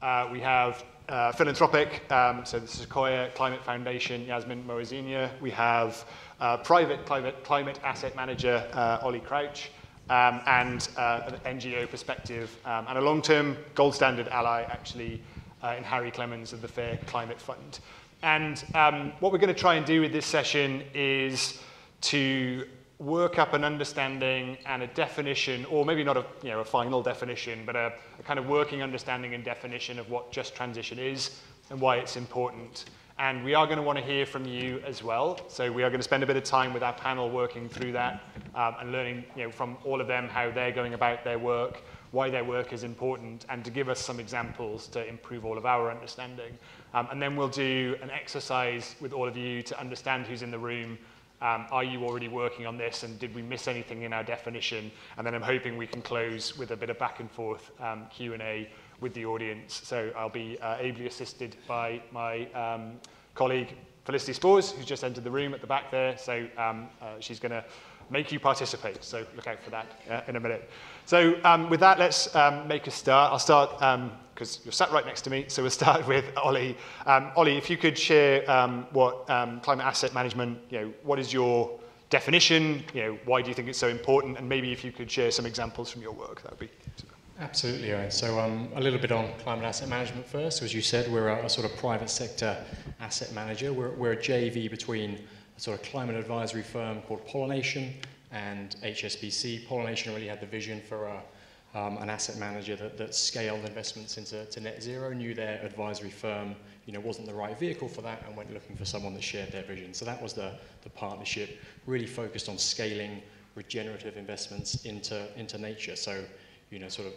Uh, we have uh, philanthropic, um, so the Sequoia Climate Foundation, Yasmine Moezinia. We have uh, private climate, climate asset manager, uh, Ollie Crouch, um, and uh, an NGO perspective, um, and a long-term gold standard ally, actually, uh, in Harry Clemens of the Fair Climate Fund. And um, what we're going to try and do with this session is to work up an understanding and a definition, or maybe not a, you know, a final definition, but a, a kind of working understanding and definition of what just transition is and why it's important. And we are going to want to hear from you as well. So we are going to spend a bit of time with our panel working through that um, and learning you know, from all of them how they're going about their work, why their work is important, and to give us some examples to improve all of our understanding. Um, and then we'll do an exercise with all of you to understand who's in the room, um, are you already working on this and did we miss anything in our definition? And then I'm hoping we can close with a bit of back and forth um, Q&A with the audience. So I'll be uh, ably assisted by my um, colleague Felicity Spores, who's just entered the room at the back there. So um, uh, she's going to make you participate. So look out for that uh, in a minute. So um, with that, let's um, make a start. I'll start because you're sat right next to me. So we'll start with Ollie. Um, Ollie, if you could share um, what um, climate asset management, you know, what is your definition? You know, why do you think it's so important? And maybe if you could share some examples from your work, that would be super. Absolutely, Owen. So um, a little bit on climate asset management first. So as you said, we're a, a sort of private sector asset manager. We're, we're a JV between a sort of climate advisory firm called Pollination and HSBC. Pollination really had the vision for a, um, an asset manager that, that scaled investments into to net zero, knew their advisory firm you know, wasn't the right vehicle for that and went looking for someone that shared their vision. So that was the, the partnership, really focused on scaling regenerative investments into, into nature. So, you know, sort of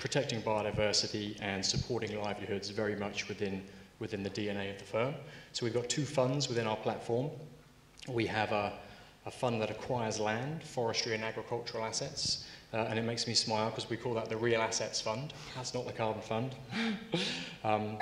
protecting biodiversity and supporting livelihoods very much within, within the DNA of the firm. So we've got two funds within our platform. We have a, a fund that acquires land, forestry and agricultural assets. Uh, and it makes me smile because we call that the Real Assets Fund. That's not the Carbon Fund. um,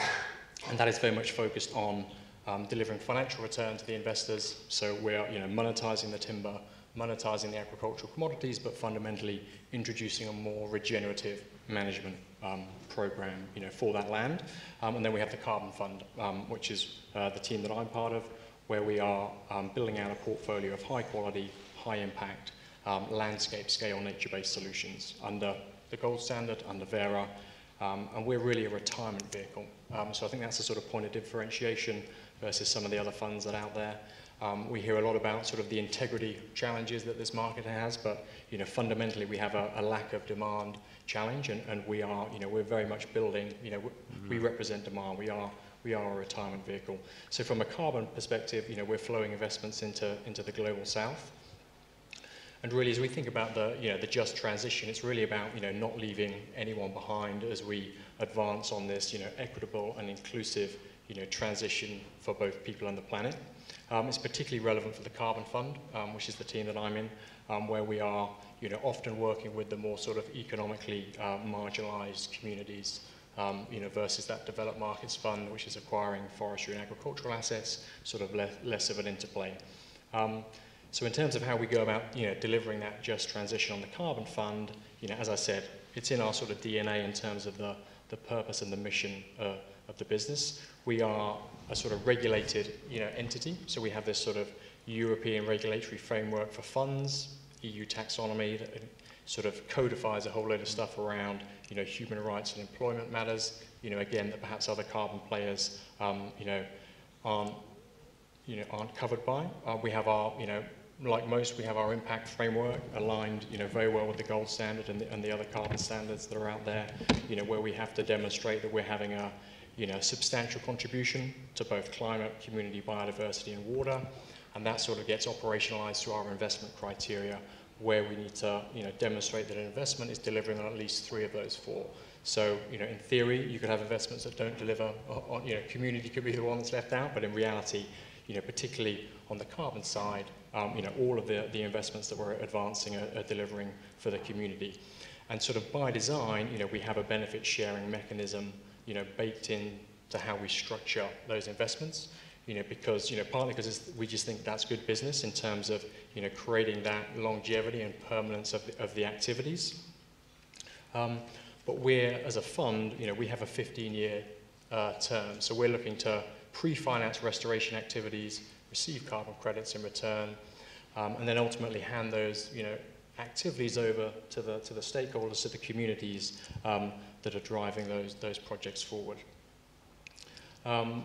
and that is very much focused on um, delivering financial return to the investors. So we're you know, monetizing the timber, monetizing the agricultural commodities, but fundamentally introducing a more regenerative management um, program you know, for that land. Um, and then we have the Carbon Fund, um, which is uh, the team that I'm part of, where we are um, building out a portfolio of high quality, high impact, um, landscape scale nature-based solutions under the gold standard, under Verra, um, and we're really a retirement vehicle. Um, so I think that's a sort of point of differentiation versus some of the other funds that are out there. Um, we hear a lot about sort of the integrity challenges that this market has, but you know, fundamentally we have a, a lack of demand challenge, and, and we are, you know, we're very much building, you know, we mm-hmm. represent demand. We are we are a retirement vehicle. So from a carbon perspective, you know, we're flowing investments into, into the global south. And really, as we think about the, you know, the just transition, it's really about, you know, not leaving anyone behind as we advance on this, you know, equitable and inclusive, you know, transition for both people and the planet. Um, it's particularly relevant for the Carbon Fund, um, which is the team that I'm in, um, where we are, you know, often working with the more sort of economically uh, marginalized communities um, you know, versus that developed markets fund, which is acquiring forestry and agricultural assets, sort of less, less of an interplay. Um, so in terms of how we go about, you know, delivering that just transition on the carbon fund, you know, as I said, it's in our sort of DNA in terms of the, the purpose and the mission uh, of the business. We are a sort of regulated, you know, entity. So we have this sort of European regulatory framework for funds, EU taxonomy that sort of codifies a whole load of stuff around you know, human rights and employment matters, you know, again, that perhaps other carbon players, um, you know, aren't, you know, aren't covered by. Uh, we have our, you know, like most, we have our impact framework aligned, you know, very well with the gold standard and the, and the other carbon standards that are out there, you know, where we have to demonstrate that we're having a, you know, substantial contribution to both climate, community, biodiversity, and water, and that sort of gets operationalized through our investment criteria, where we need to you know, demonstrate that an investment is delivering on at least three of those four. So, you know, in theory, you could have investments that don't deliver, on, you know, community could be the one that's left out, but in reality, you know, particularly on the carbon side, um, you know, all of the, the investments that we're advancing are, are delivering for the community. And sort of by design, you know, we have a benefit sharing mechanism, you know, baked in to how we structure those investments you know, because, you know, partly because we just think that's good business in terms of, you know, creating that longevity and permanence of the, of the activities. Um, but we're, as a fund, you know, we have a 15-year uh, term. So we're looking to pre-finance restoration activities, receive carbon credits in return, um, and then ultimately hand those, you know, activities over to the, to the stakeholders, to the communities um, that are driving those, those projects forward. Um,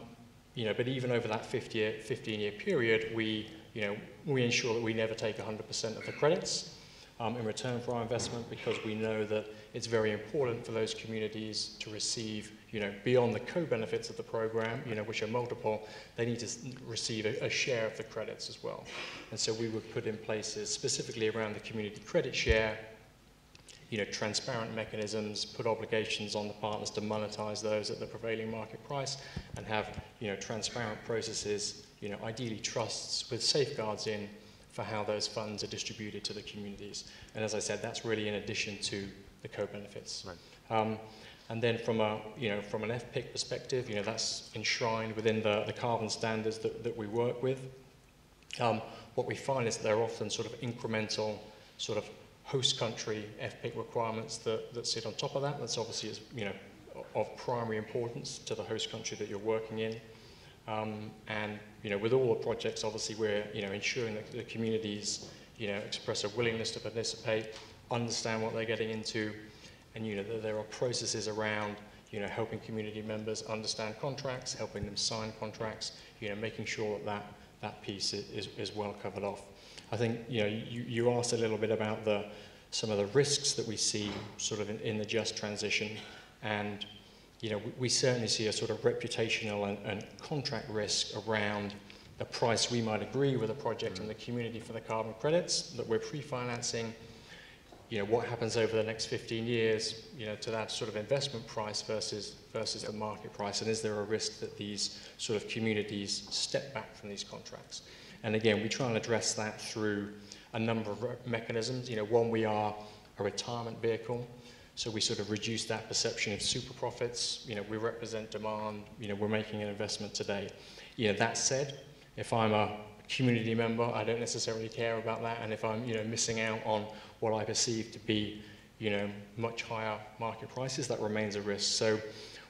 you know, but even over that 50 year, 15 year period, we, you know, we ensure that we never take 100% of the credits um, in return for our investment because we know that it's very important for those communities to receive, you know, beyond the co-benefits of the program, you know, which are multiple, they need to receive a, a share of the credits as well. And so we would put in places specifically around the community credit share, you know, transparent mechanisms, put obligations on the partners to monetize those at the prevailing market price, and have, you know, transparent processes, you know, ideally trusts with safeguards in for how those funds are distributed to the communities. And as I said, that's really in addition to the co-benefits. Right. Um, and then from a, you know, from an FPIC perspective, you know, that's enshrined within the, the carbon standards that, that we work with. Um, what we find is that there are often sort of incremental sort of host country FPIC requirements that, that sit on top of that. That's obviously, is, you know, of primary importance to the host country that you're working in. Um, and, you know, with all the projects, obviously, we're, you know, ensuring that the communities, you know, express a willingness to participate, understand what they're getting into, and you know that there are processes around you know helping community members understand contracts, helping them sign contracts, you know making sure that that, that piece is, is well covered off. I think you know you, you asked a little bit about the some of the risks that we see sort of in, in the just transition, and you know we, we certainly see a sort of reputational and, and contract risk around the price we might agree with a project in the community for the carbon credits that we're pre-financing you know, what happens over the next 15 years, you know, to that sort of investment price versus, versus the market price? And is there a risk that these sort of communities step back from these contracts? And again, we try and address that through a number of mechanisms. You know, one, we are a retirement vehicle. So we sort of reduce that perception of super profits. You know, we represent demand. You know, we're making an investment today. You know, that said, if I'm a community member, I don't necessarily care about that. And if I'm, you know, missing out on what I perceive to be, you know, much higher market prices, that remains a risk. So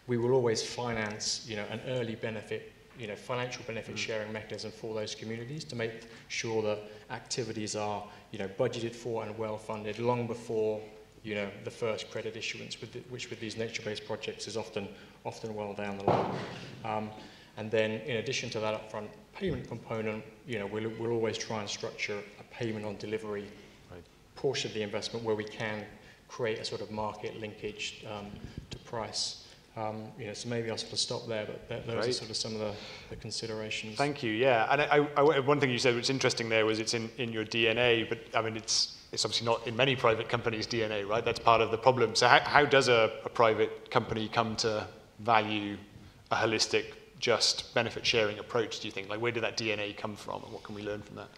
we will always finance, you know, an early benefit, you know, financial benefit mm. sharing mechanism for those communities to make sure that activities are, you know, budgeted for and well funded long before, you know, the first credit issuance, with the, which with these nature-based projects is often, often well down the line. Um, and then in addition to that upfront payment component, you know, we'll, we'll always try and structure a payment on delivery portion of the investment where we can create a sort of market linkage um, to price. Um, you know, so maybe I'll sort of stop there, but th those Great. are sort of some of the, the considerations. Thank you. Yeah, and I, I, one thing you said was interesting there was it's in, in your DNA, but I mean it's it's obviously not in many private companies' DNA, right? That's part of the problem. So how, how does a, a private company come to value a holistic, just benefit sharing approach? Do you think? Like, where did that DNA come from, and what can we learn from that?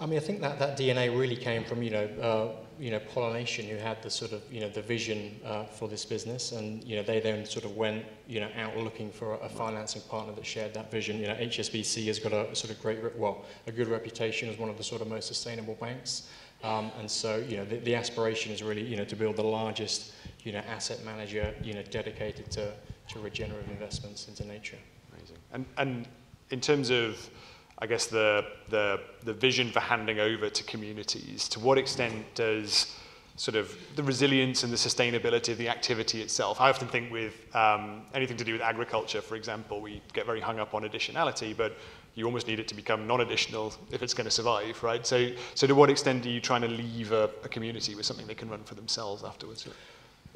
I mean, I think that, that DNA really came from, you know, uh, you know, Pollination, who had the sort of, you know, the vision uh, for this business. And, you know, they then sort of went, you know, out looking for a, financing partner that shared that vision. You know, HSBC has got a sort of great, well, a good reputation as one of the sort of most sustainable banks. Um, and so, you know, the, the aspiration is really, you know, to build the largest, you know, asset manager, you know, dedicated to, to regenerative investments into nature. Amazing. And, and in terms of, I guess, the, the, the vision for handing over to communities? To what extent does sort of the resilience and the sustainability of the activity itself. I often think with um, anything to do with agriculture, for example, we get very hung up on additionality, but you almost need it to become non-additional if it's going to survive, right? So, so to what extent are you trying to leave a, a community with something they can run for themselves afterwards?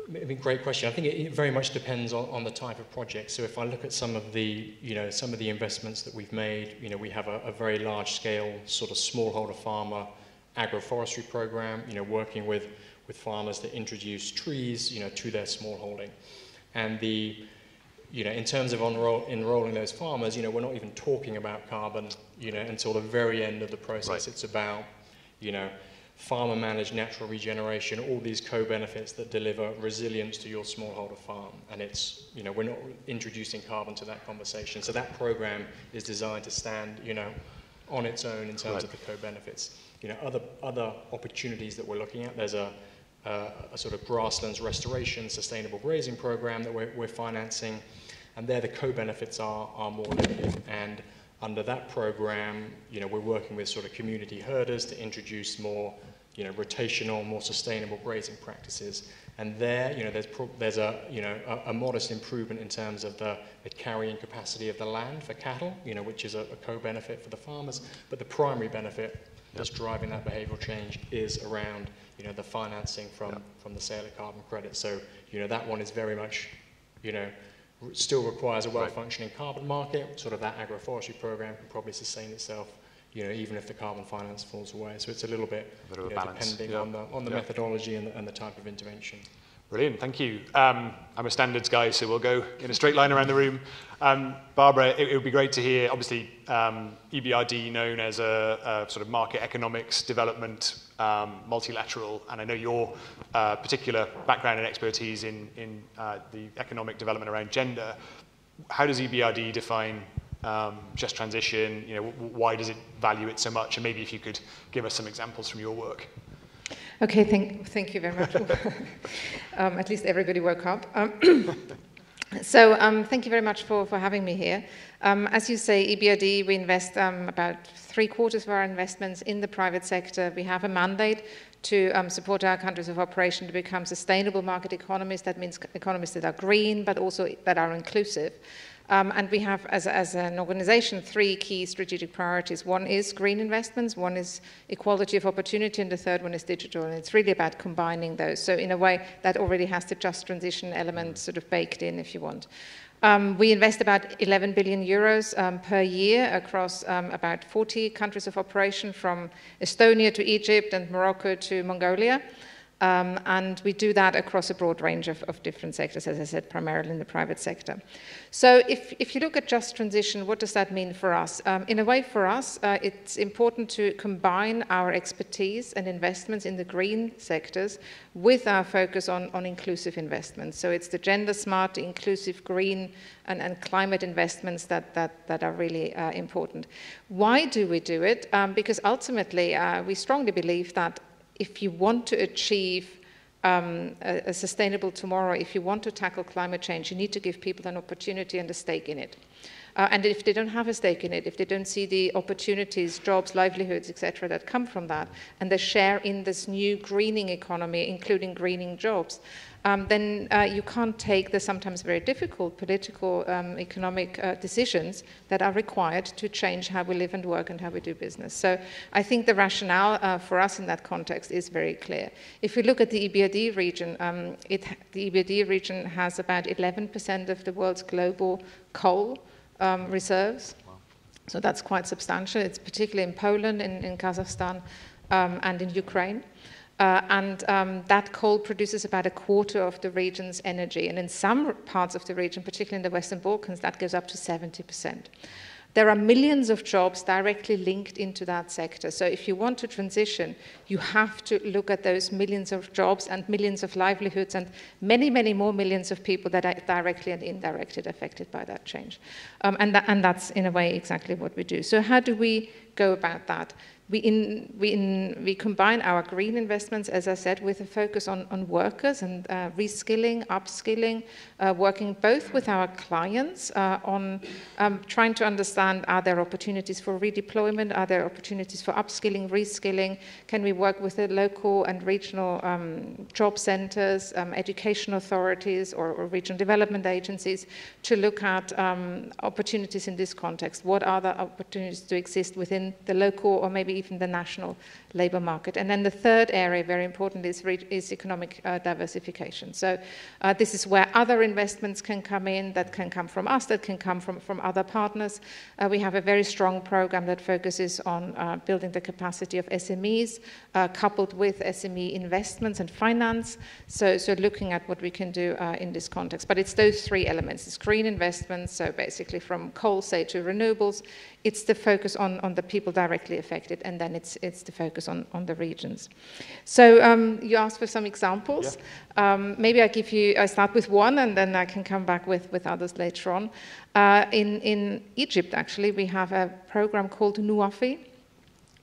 I mean, great question. I think it, it very much depends on, on the type of project. So if I look at some of the, you know, some of the investments that we've made, you know, we have a, a very large scale sort of smallholder farmer agroforestry program, you know, working with, with farmers to introduce trees, you know, to their smallholding. And the, you know, in terms of enroll, enrolling those farmers, you know, we're not even talking about carbon, you know, until the very end of the process. Right. It's about, you know, farmer managed natural regeneration, all these co-benefits that deliver resilience to your smallholder farm. And it's, you know, we're not introducing carbon to that conversation. So that program is designed to stand, you know, on its own in terms right. of the co-benefits. You know, other, other opportunities that we're looking at, there's a, uh, a sort of grasslands restoration, sustainable grazing program that we're, we're financing, and there the co-benefits are, are more limited. And under that program, you know, we're working with sort of community herders to introduce more, you know, rotational, more sustainable grazing practices. And there, you know, there's, there's a, you know, a, a, modest improvement in terms of the, the, carrying capacity of the land for cattle, you know, which is a, a co-benefit for the farmers. But the primary benefit that's driving that behavioural change is around, you know, the financing from, yep. from the sale of carbon credits. So, you know, that one is very much, you know, still requires a well-functioning right. carbon market. Sort of that agroforestry program can probably sustain itself, you know, even if the carbon finance falls away. So it's a little bit, a you know, depending yeah. on the on the yeah. methodology and the, and the type of intervention. Brilliant, thank you. Um, I'm a standards guy, so we'll go in a straight line around the room. Um, Barbara, it, it, would be great to hear, obviously, um, EBRD known as a, a, sort of market economics development um, multilateral, and I know your uh, particular background and expertise in, in uh, the economic development around gender. How does EBRD define um, just transition? You know, why does it value it so much? And maybe if you could give us some examples from your work. Okay, thank, thank you very much. um, at least everybody woke up. So um, thank you very much for, for having me here. Um, as you say, EBRD, we invest um, about three quarters of our investments in the private sector. We have a mandate to um, support our countries of operation to become sustainable market economies. That means economies that are green, but also that are inclusive. Um, and we have, as, as, an organization, three key strategic priorities. One is green investments, one is equality of opportunity, and the third one is digital. And it's really about combining those. So, in a way, that already has the just transition element sort of baked in, if you want. Um, we invest about 11 billion euros um, per year across um, about 40 countries of operation, from Estonia to Egypt and Morocco to Mongolia. Um, and we do that across a broad range of, of, different sectors, as I said, primarily in the private sector. So if, if you look at just transition, what does that mean for us? Um, in a way, for us, uh, it's important to combine our expertise and investments in the green sectors with our focus on, on inclusive investments. So it's the gender smart, inclusive, green, and, and climate investments that, that, that are really uh, important. Why do we do it? Um, because ultimately, uh, we strongly believe that if you want to achieve um, a, a, sustainable tomorrow, if you want to tackle climate change, you need to give people an opportunity and a stake in it. Uh, and if they don't have a stake in it, if they don't see the opportunities, jobs, livelihoods, etc., that come from that, and they share in this new greening economy, including greening jobs, um, then uh, you can't take the sometimes very difficult political, um, economic uh, decisions that are required to change how we live and work and how we do business. So I think the rationale uh, for us in that context is very clear. If we look at the EBRD region, um, it, the EBRD region has about 11% of the world's global coal um, reserves. So that's quite substantial. It's particularly in Poland, in, in Kazakhstan, um, and in Ukraine. Uh, and um, that coal produces about a quarter of the region's energy. And in some parts of the region, particularly in the Western Balkans, that goes up to 70%. There are millions of jobs directly linked into that sector. So if you want to transition, you have to look at those millions of jobs and millions of livelihoods and many, many more millions of people that are directly and indirectly affected by that change. Um, and, and that's, in a way, exactly what we do. So how do we go about that? We, in, we, in, we, combine our green investments, as I said, with a focus on, on workers and uh, reskilling, upskilling, uh, working both with our clients uh, on um, trying to understand are there opportunities for redeployment, are there opportunities for upskilling, reskilling, can we work with the local and regional um, job centers, um, education authorities, or, or, regional development agencies to look at um, opportunities in this context. What are the opportunities to exist within the local or maybe even the national labor market. And then the third area, very important, is, is economic uh, diversification. So uh, this is where other investments can come in, that can come from us, that can come from, from other partners. Uh, we have a very strong program that focuses on uh, building the capacity of SMEs, uh, coupled with SME investments and finance. So, so looking at what we can do uh, in this context. But it's those three elements. It's green investments, so basically from coal, say, to renewables. It's the focus on, on the people directly affected, and then it's, it's the focus on, on the regions. So um, you asked for some examples. Yeah. Um, maybe I give you, I start with one, and then I can come back with, with others later on. Uh, in, in Egypt, actually, we have a program called Nuafi,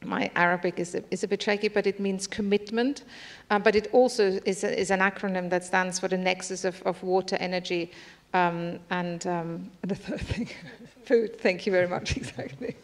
my Arabic is a, is a bit shaky, but it means commitment. Uh, but it also is, a, is an acronym that stands for the nexus of, of water, energy, um, and um, the third thing, food. Thank you very much, exactly.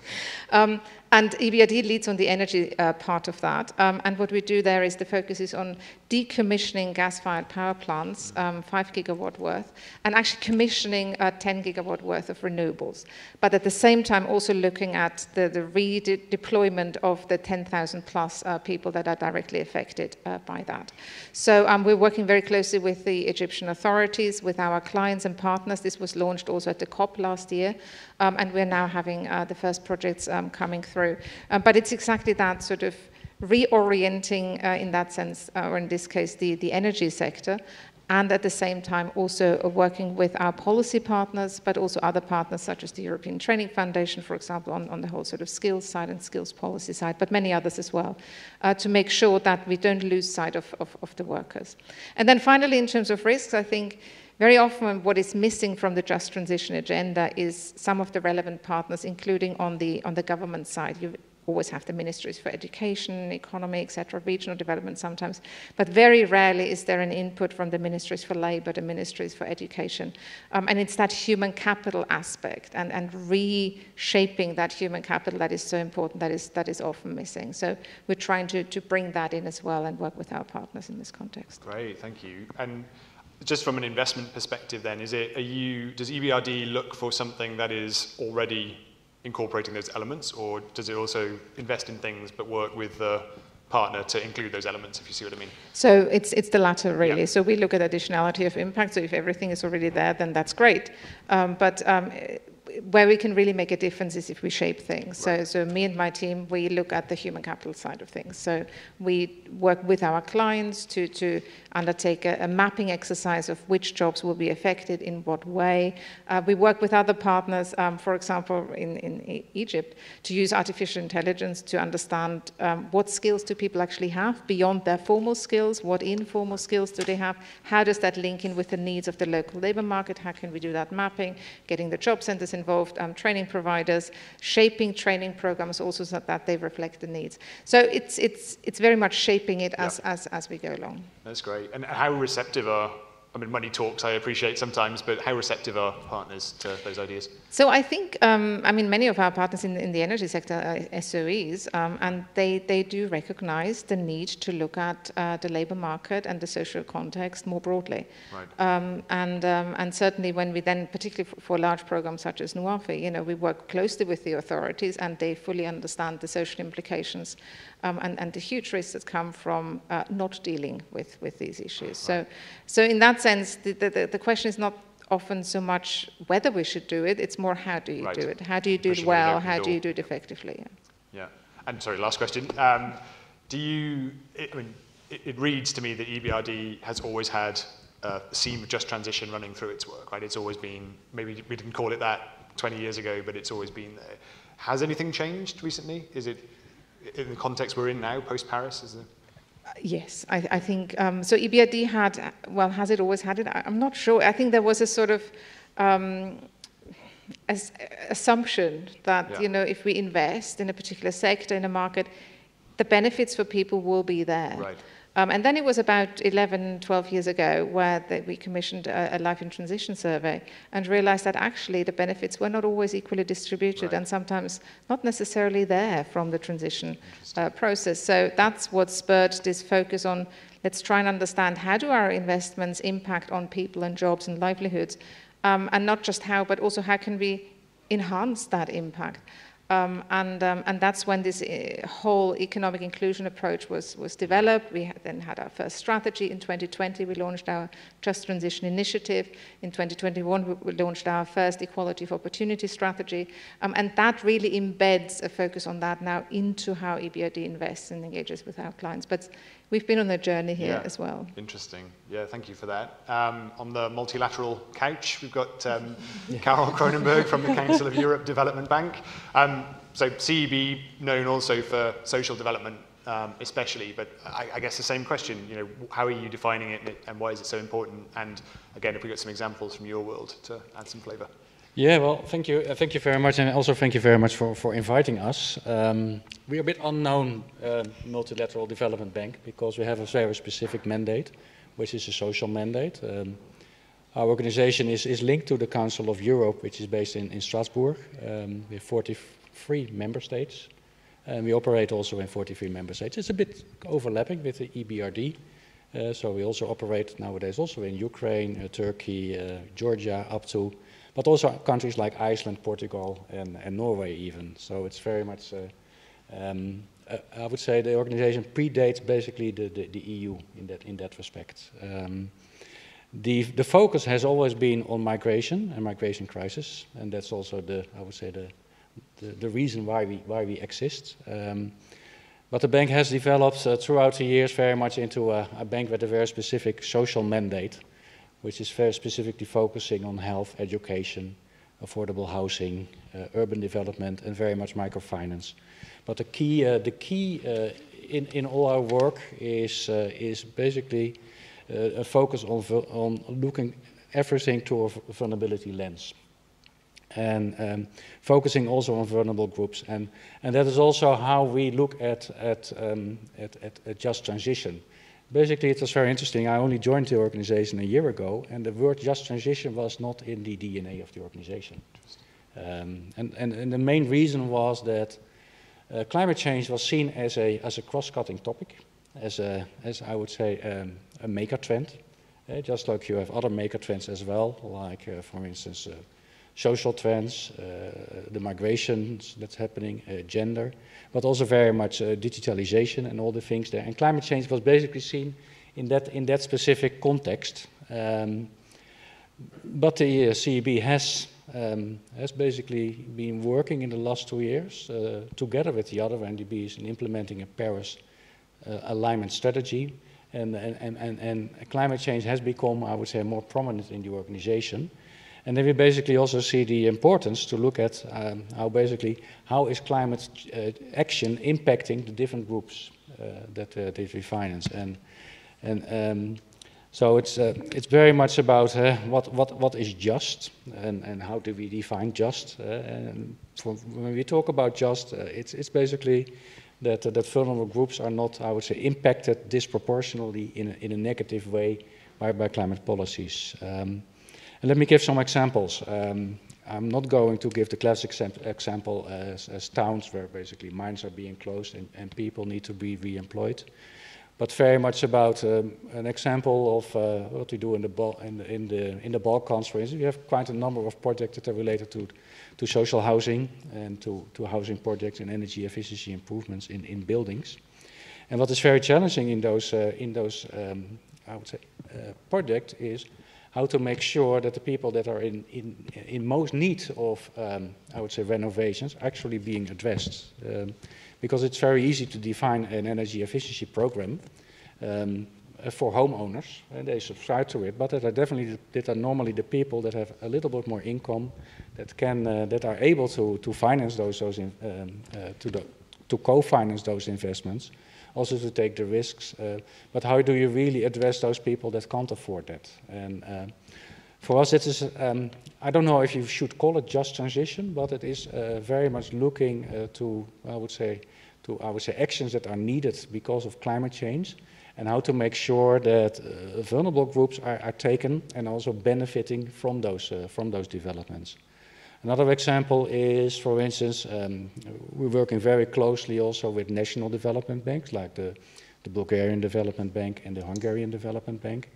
Um, and EBRD leads on the energy uh, part of that. Um, and what we do there is the focus is on decommissioning gas-fired power plants, um, five gigawatt worth, and actually commissioning uh, 10 gigawatt worth of renewables. But at the same time, also looking at the, the redeployment of the 10,000 plus uh, people that are directly affected uh, by that. So um, we're working very closely with the Egyptian authorities, with our clients and partners. This was launched also at the COP last year. Um, and we're now having uh, the first projects um, coming through. Uh, but it's exactly that sort of reorienting, uh, in that sense, uh, or in this case, the, the energy sector, and at the same time also working with our policy partners, but also other partners such as the European Training Foundation, for example, on, on the whole sort of skills side and skills policy side, but many others as well, uh, to make sure that we don't lose sight of, of, of the workers. And then finally, in terms of risks, I think very often, what is missing from the just transition agenda is some of the relevant partners, including on the on the government side. You always have the ministries for education, economy, etc., regional development sometimes, but very rarely is there an input from the ministries for labour, the ministries for education, um, and it's that human capital aspect and, and reshaping that human capital that is so important that is that is often missing. So we're trying to to bring that in as well and work with our partners in this context. Great, thank you. And just from an investment perspective then, is it, are you, does EBRD look for something that is already incorporating those elements, or does it also invest in things but work with the partner to include those elements, if you see what I mean? So it's, it's the latter, really. Yeah. So we look at additionality of impact. So if everything is already there, then that's great. Um, but um, where we can really make a difference is if we shape things. Right. So, so me and my team, we look at the human capital side of things. So we work with our clients to, to undertake a, a mapping exercise of which jobs will be affected in what way. Uh, we work with other partners, um, for example, in, in Egypt, to use artificial intelligence to understand um, what skills do people actually have beyond their formal skills, what informal skills do they have, how does that link in with the needs of the local labor market, how can we do that mapping, getting the job centers involved, um, training providers, shaping training programs also so that they reflect the needs. So it's, it's, it's very much shaping it as, as, as we go along. That's great. And how receptive are I mean, money talks, I appreciate sometimes, but how receptive are partners to those ideas? So I think, um, I mean, many of our partners in, in the energy sector are SOEs, um, and they, they do recognize the need to look at uh, the labor market and the social context more broadly. Right. Um, and, um, and certainly when we then, particularly for, for, large programs such as NUAFI, you know, we work closely with the authorities and they fully understand the social implications um, and, and the huge risks that come from uh, not dealing with, with these issues. Right. So, so in that sense, the, the, the question is not often so much whether we should do it, it's more how do you right. do it? How do you do Pushing it well? How do you do it effectively? Yeah. yeah. And sorry, last question. Um, do you, it, I mean, it, it, reads to me that EBRD has always had a seam of just transition running through its work, right? It's always been, maybe we didn't call it that 20 years ago, but it's always been there. Has anything changed recently? Is it in the context we're in now, post-Paris? Is it? Yes, I, I think um, so. EBRD had well, has it always had it? I'm not sure. I think there was a sort of um, as, assumption that yeah. you know if we invest in a particular sector in a market, the benefits for people will be there. Right. Um, and then it was about 11, 12 years ago where the, we commissioned a, a, life in transition survey and realized that actually the benefits were not always equally distributed right. and sometimes not necessarily there from the transition uh, process. So that's what spurred this focus on let's try and understand how do our investments impact on people and jobs and livelihoods, um, and not just how, but also how can we enhance that impact. Um, and, um, and that's when this uh, whole economic inclusion approach was, was developed. We then had our first strategy. In 2020, we launched our Just Transition Initiative. In 2021, we, launched our first Equality for Opportunity strategy. Um, and that really embeds a focus on that now into how EBRD invests and engages with our clients. But we've been on a journey here yeah, as well. Interesting. Yeah, thank you for that. Um, on the multilateral couch, we've got um, Carel Cronenburg from the Council of Europe Development Bank. Um, so CEB, known also for social development, um, especially, but I, I, guess the same question, you know, how are you defining it and why is it so important? And again, if we got some examples from your world to add some flavor. Yeah, well, thank you, uh, thank you very much, and also thank you very much for, for inviting us. Um, we're a bit unknown uh, multilateral development bank because we have a very specific mandate, which is a social mandate. Um, our organization is, is linked to the Council of Europe, which is based in, in Strasbourg. Um, we have 43 member states, and we operate also in 43 member states. It's a bit overlapping with the EBRD. Uh, so we also operate nowadays also in Ukraine, uh, Turkey, uh, Georgia, up to but also countries like Iceland, Portugal, and, and Norway even. So it's very much, uh, um, uh, I would say the organization predates basically the, the, the EU in that, in that respect. Um, the, the focus has always been on migration and migration crisis, and that's also the, I would say, the, the, the reason why we, why we exist. Um, but the bank has developed uh, throughout the years very much into a, a bank with a very specific social mandate which is very specifically focusing on health, education, affordable housing, uh, urban development, and very much microfinance. But the key, uh, the key uh, in, in all our work is, uh, is basically uh, a focus on, on looking everything to a vulnerability lens. And um, focusing also on vulnerable groups. And, and that is also how we look at, at, um, at, at, at just transition basically it was very interesting. I only joined the organization a year ago, and the word just transition was not in the DNA of the organization. Um, and, and, and, the main reason was that uh, climate change was seen as a, as a cross-cutting topic, as, a, as I would say um, a mega trend, uh, just like you have other mega trends as well, like uh, for instance uh, social trends, uh, the migrations that's happening, uh, gender, but also very much uh, digitalization and all the things there. And climate change was basically seen in that, in that specific context. Um, but the uh, CEB has, um, has basically been working in the last two years uh, together with the other MDBs in implementing a Paris uh, alignment strategy. And, and, and, and climate change has become, I would say, more prominent in the organization. And then we basically also see the importance to look at um, how basically how is climate uh, action impacting the different groups uh, that, uh, that we finance. And, and um, so it's, uh, it's very much about uh, what, what, what is just and, and how do we define just. And when we talk about just, it's, it's basically that, that vulnerable groups are not, I would say, impacted disproportionately in a, in a negative way by, by climate policies. Um, and let me give some examples. Um, I'm not going to give the classic example as, as, towns where basically mines are being closed and, and people need to be re-employed, but very much about um, an example of uh, what we do in the, in the, in, the, in the Balkans, for instance. We have quite a number of projects that are related to, to social housing and to, to housing projects and energy efficiency improvements in, in buildings. And what is very challenging in those, uh, in those um, I would say, uh, projects is how to make sure that the people that are in, in, in most need of, um, I would say, renovations actually being addressed. Um, because it's very easy to define an energy efficiency program um, for homeowners, and they subscribe to it, but that are definitely that are normally the people that have a little bit more income, that can uh, that are able to to finance those those in, um, uh, to to co-finance those investments also to take the risks. Uh, but how do you really address those people that can't afford that? And uh, for us, it is, um, I don't know if you should call it just transition, but it is uh, very much looking to, I would say, to, I would say, actions that are needed because of climate change and how to make sure that uh, vulnerable groups are, are, taken and also benefiting from those, uh, from those developments. Another example is, for instance, um, we're working very closely also with national development banks like the, the Bulgarian Development Bank and the Hungarian Development Bank.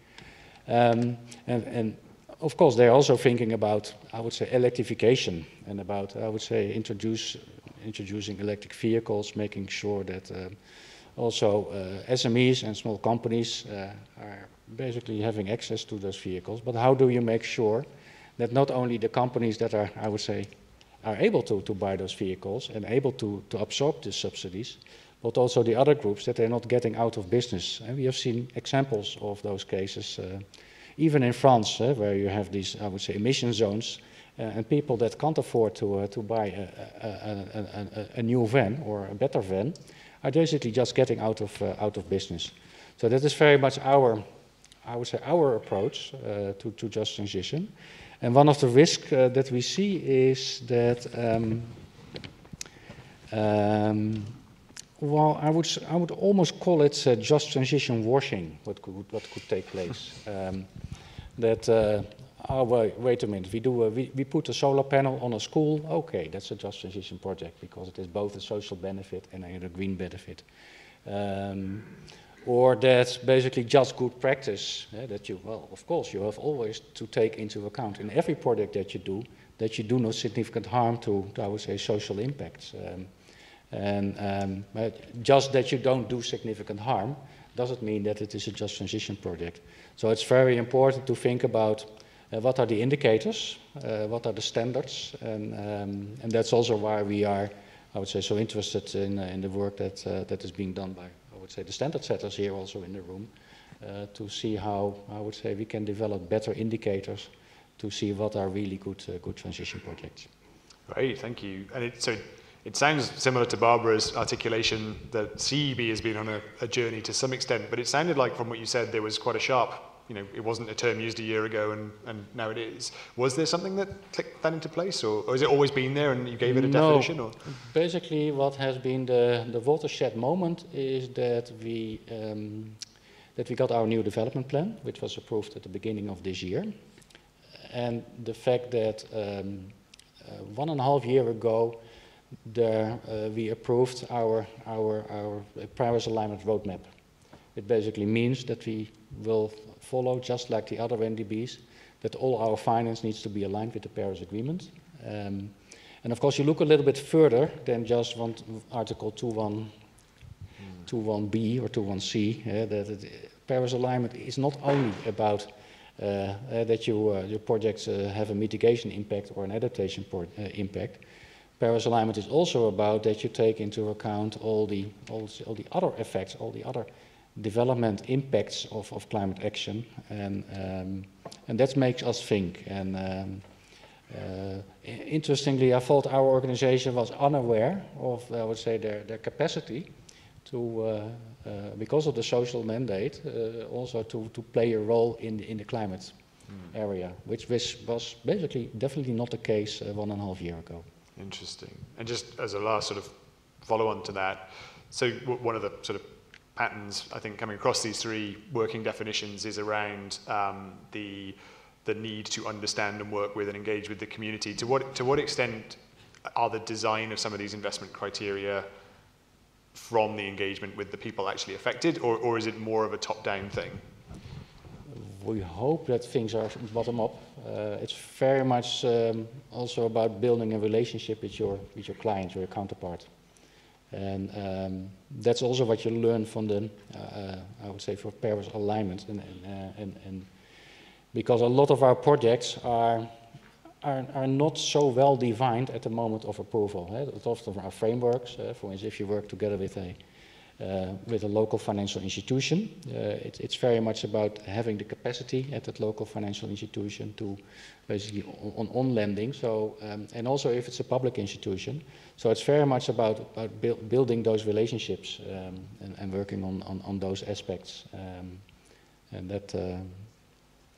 Um, and, and, of course, they're also thinking about, I would say, electrification and about, I would say, introduce, introducing electric vehicles, making sure that uh, also uh, SMEs and small companies uh, are basically having access to those vehicles. But how do you make sure that not only the companies that are, I would say, are able to, to buy those vehicles and able to, to absorb the subsidies, but also the other groups that they're not getting out of business. And we have seen examples of those cases, uh, even in France, uh, where you have these, I would say, emission zones, uh, and people that can't afford to, uh, to buy a, a, a, a, new van or a better van are basically just getting out of, uh, out of business. So that is very much our, I would say, our approach uh, to, to just transition. And one of the risks uh, that we see is that, um, um, well, I would, I would almost call it uh, just transition washing, what could, what could take place. Um, that, uh, oh, wait, wait, a minute, we, do a, we, we put a solar panel on a school, okay, that's a just transition project because it is both a social benefit and a green benefit. Um, or that's basically just good practice eh, that you, well, of course, you have always to take into account in every project that you do that you do no significant harm to, I would say, social impacts. Um, and um, just that you don't do significant harm doesn't mean that it is a just transition project. So it's very important to think about uh, what are the indicators, uh, what are the standards, and, um, and that's also why we are, I would say, so interested in, uh, in the work that, uh, that is being done by would say the standard setters here also in the room uh, to see how I would say we can develop better indicators to see what are really good uh, good transition projects. Great, thank you. And it, so it sounds similar to Barbara's articulation that CEB has been on a, a journey to some extent, but it sounded like from what you said there was quite a sharp you know, it wasn't a term used a year ago and, and now it is. Was there something that clicked that into place or, or has it always been there and you gave it a no, definition? Or? Basically what has been the, the watershed moment is that we, um, that we got our new development plan, which was approved at the beginning of this year. And the fact that um, uh, one and a half year ago, there, uh, we approved our, our, our Paris alignment roadmap. It basically means that we will follow, just like the other MDBs, that all our finance needs to be aligned with the Paris Agreement. Um, and of course, you look a little bit further than just one Article 21, 21B or 21C. Yeah, that it, Paris alignment is not only about uh, uh, that you, uh, your projects uh, have a mitigation impact or an adaptation uh, impact. Paris alignment is also about that you take into account all the, all, all the other effects, all the other development impacts of, of climate action. And, um, and that makes us think. And um, uh, interestingly, I thought our organization was unaware of, I would say, their, their capacity to, uh, uh, because of the social mandate, uh, also to, to play a role in the, in the climate mm. area, which, which was basically definitely not the case uh, one and a half year ago. Interesting. And just as a last sort of follow on to that, so one of the sort of patterns, I think, coming across these three working definitions is around um, the, the need to understand and work with and engage with the community. To what, to what extent are the design of some of these investment criteria from the engagement with the people actually affected, or, or is it more of a top-down thing? We hope that things are bottom-up. Uh, it's very much um, also about building a relationship with your, with your client or your counterpart. And um, that's also what you learn from the, uh, I would say, for Paris alignment. And, and, uh, and, and, because a lot of our projects are, are, are not so well defined at the moment of approval. Eh? A lot of our frameworks, uh, for instance, if you work together with a uh, with a local financial institution. Uh, it, it's very much about having the capacity at that local financial institution to basically on, on lending. So, um, and also if it's a public institution. So it's very much about, about bu building those relationships um, and, and, working on, on, on those aspects. Um, and that, uh,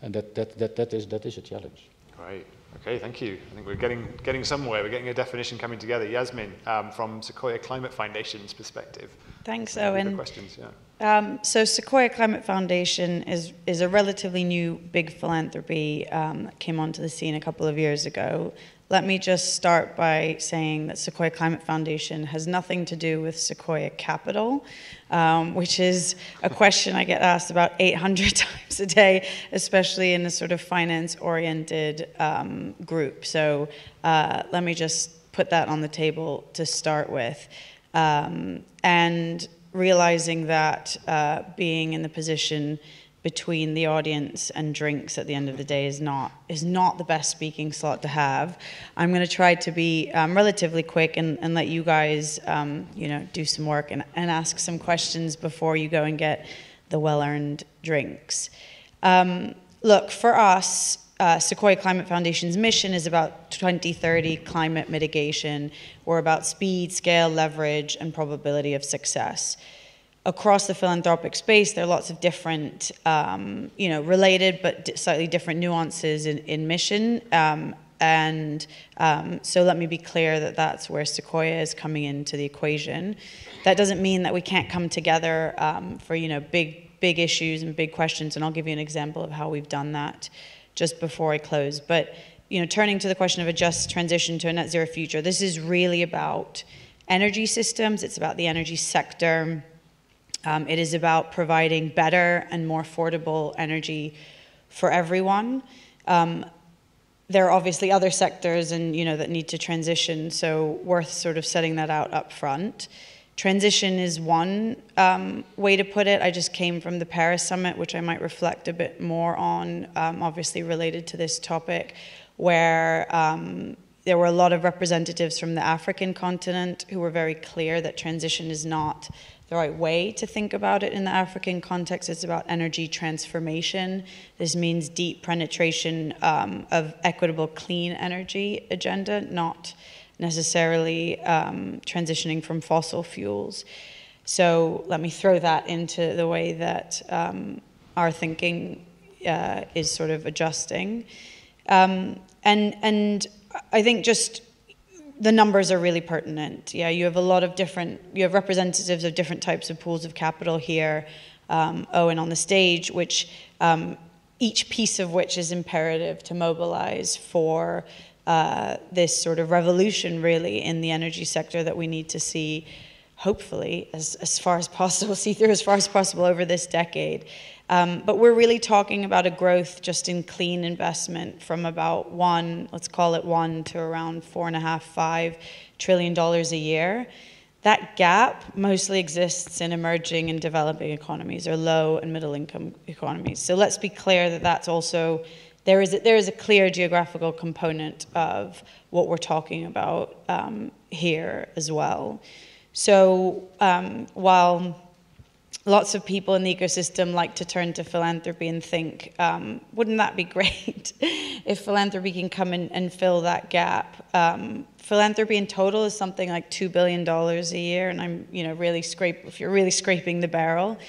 and that, that, that, that, is, that is a challenge. Great. Okay, thank you. I think we're getting, getting somewhere. We're getting a definition coming together. Yasmine, um, from Sequoia Climate Foundation's perspective. Thanks, Owen. Questions, yeah. Um, so Sequoia Climate Foundation is, is a relatively new big philanthropy um, that came onto the scene a couple of years ago. Let me just start by saying that Sequoia Climate Foundation has nothing to do with Sequoia Capital, um, which is a question I get asked about 800 times a day, especially in a sort of finance-oriented um, group. So uh, let me just put that on the table to start with. Um, and realizing that uh, being in the position between the audience and drinks at the end of the day is not is not the best speaking slot to have. I'm going to try to be um, relatively quick and, and let you guys um, you know do some work and, and ask some questions before you go and get the well-earned drinks. Um, look for us. Uh, Sequoia Climate Foundation's mission is about 2030 climate mitigation. We're about speed, scale, leverage, and probability of success. Across the philanthropic space, there are lots of different, um, you know, related but slightly different nuances in, in mission. Um, and um, so let me be clear that that's where Sequoia is coming into the equation. That doesn't mean that we can't come together um, for, you know, big, big issues and big questions. And I'll give you an example of how we've done that just before I close. But, you know, turning to the question of a just transition to a net zero future, this is really about energy systems. It's about the energy sector um, it is about providing better and more affordable energy for everyone. Um, there are obviously other sectors and you know that need to transition, so worth sort of setting that out up front. Transition is one um, way to put it. I just came from the Paris summit, which I might reflect a bit more on, um, obviously related to this topic, where um, there were a lot of representatives from the African continent who were very clear that transition is not the right way to think about it in the African context. It's about energy transformation. This means deep penetration um, of equitable, clean energy agenda, not necessarily um, transitioning from fossil fuels. So let me throw that into the way that um, our thinking uh, is sort of adjusting. Um, and, and I think just the numbers are really pertinent. Yeah, you have a lot of different, you have representatives of different types of pools of capital here, um, Owen on the stage, which um, each piece of which is imperative to mobilize for uh, this sort of revolution, really, in the energy sector that we need to see, hopefully, as, as far as possible, see through as far as possible over this decade. Um, but we're really talking about a growth just in clean investment from about one, let's call it one, to around four and a half, five trillion dollars a year. That gap mostly exists in emerging and developing economies or low and middle income economies. So let's be clear that that's also, there is a, there is a clear geographical component of what we're talking about um, here as well. So um, while lots of people in the ecosystem like to turn to philanthropy and think, um, wouldn't that be great if philanthropy can come in and fill that gap? Um, philanthropy in total is something like $2 billion a year, and I'm, you know, really scrape, if you're really scraping the barrel.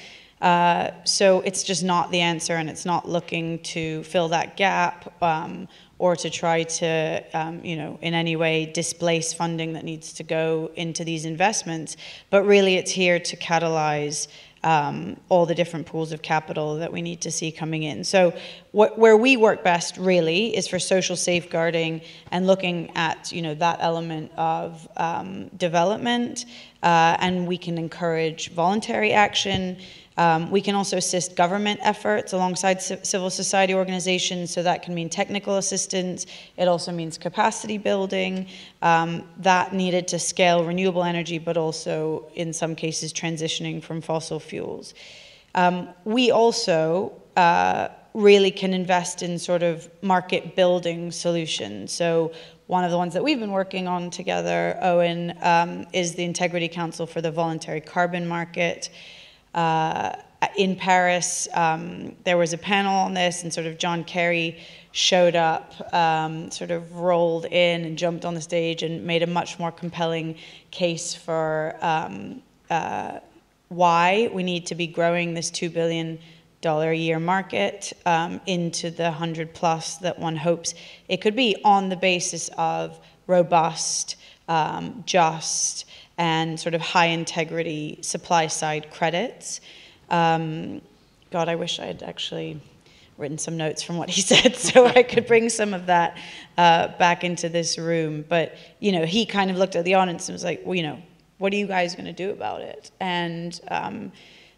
Uh, so it's just not the answer, and it's not looking to fill that gap um, or to try to, um, you know, in any way displace funding that needs to go into these investments. But really, it's here to catalyze um, all the different pools of capital that we need to see coming in. So, what, where we work best really is for social safeguarding and looking at you know that element of um, development, uh, and we can encourage voluntary action. Um, we can also assist government efforts alongside civil society organizations, so that can mean technical assistance. It also means capacity building. Um, that needed to scale renewable energy, but also in some cases transitioning from fossil fuels. Um, we also uh, really can invest in sort of market building solutions. So one of the ones that we've been working on together, Owen, um, is the Integrity Council for the Voluntary Carbon Market. Uh, in Paris, um, there was a panel on this, and sort of John Kerry showed up, um, sort of rolled in and jumped on the stage and made a much more compelling case for um, uh, why we need to be growing this $2 billion a year market um, into the 100 plus that one hopes it could be on the basis of robust, um, just, and sort of high integrity supply side credits. Um, God, I wish I had actually written some notes from what he said so I could bring some of that uh, back into this room. But, you know, he kind of looked at the audience and was like, well, you know, what are you guys going to do about it? And, um,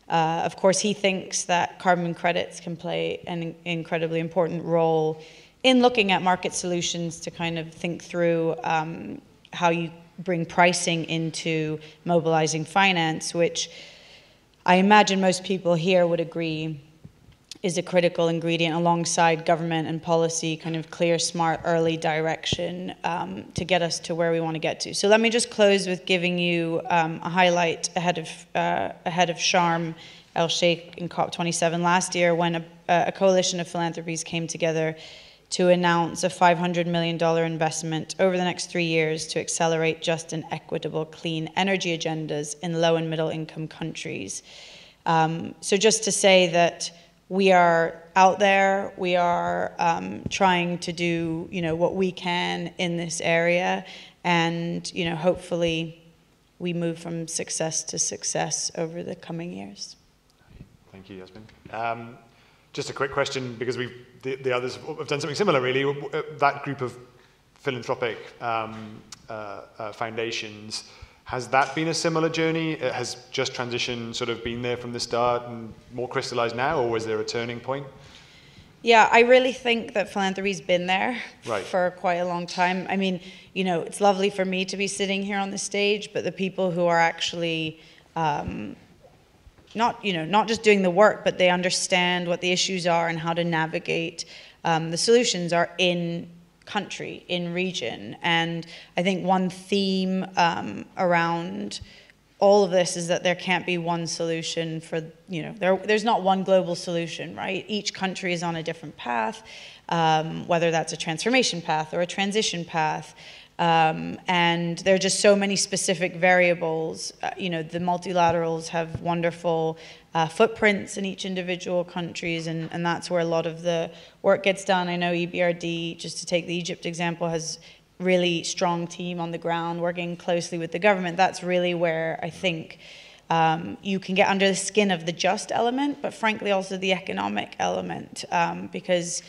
uh, of course, he thinks that carbon credits can play an incredibly important role in looking at market solutions to kind of think through um, how you bring pricing into mobilizing finance, which I imagine most people here would agree is a critical ingredient alongside government and policy, kind of clear, smart, early direction um, to get us to where we want to get to. So let me just close with giving you um, a highlight ahead of uh, ahead of Sharm el Sheikh in COP27 last year, when a, a coalition of philanthropies came together to announce a $500 million investment over the next three years to accelerate just and equitable clean energy agendas in low and middle income countries. Um, so just to say that we are out there, we are um, trying to do you know what we can in this area, and you know hopefully we move from success to success over the coming years. Thank you, Yasmine. Um, just a quick question, because we've, the, the others have done something similar, really. Uh, that group of philanthropic um, uh, uh, foundations, has that been a similar journey? It has just transition sort of been there from the start and more crystallized now, or was there a turning point? Yeah, I really think that philanthropy's been there right. for quite a long time. I mean, you know, it's lovely for me to be sitting here on the stage, but the people who are actually um, not, you know, not just doing the work, but they understand what the issues are and how to navigate um, the solutions are in country, in region. And I think one theme um, around all of this is that there can't be one solution for, you know, there, there's not one global solution, right? Each country is on a different path, um, whether that's a transformation path or a transition path. Um, and there are just so many specific variables. Uh, you know, the multilaterals have wonderful uh, footprints in each individual countries, and, and that's where a lot of the work gets done. I know EBRD, just to take the Egypt example, has really strong team on the ground working closely with the government. That's really where I think um, you can get under the skin of the just element, but frankly also the economic element, um, because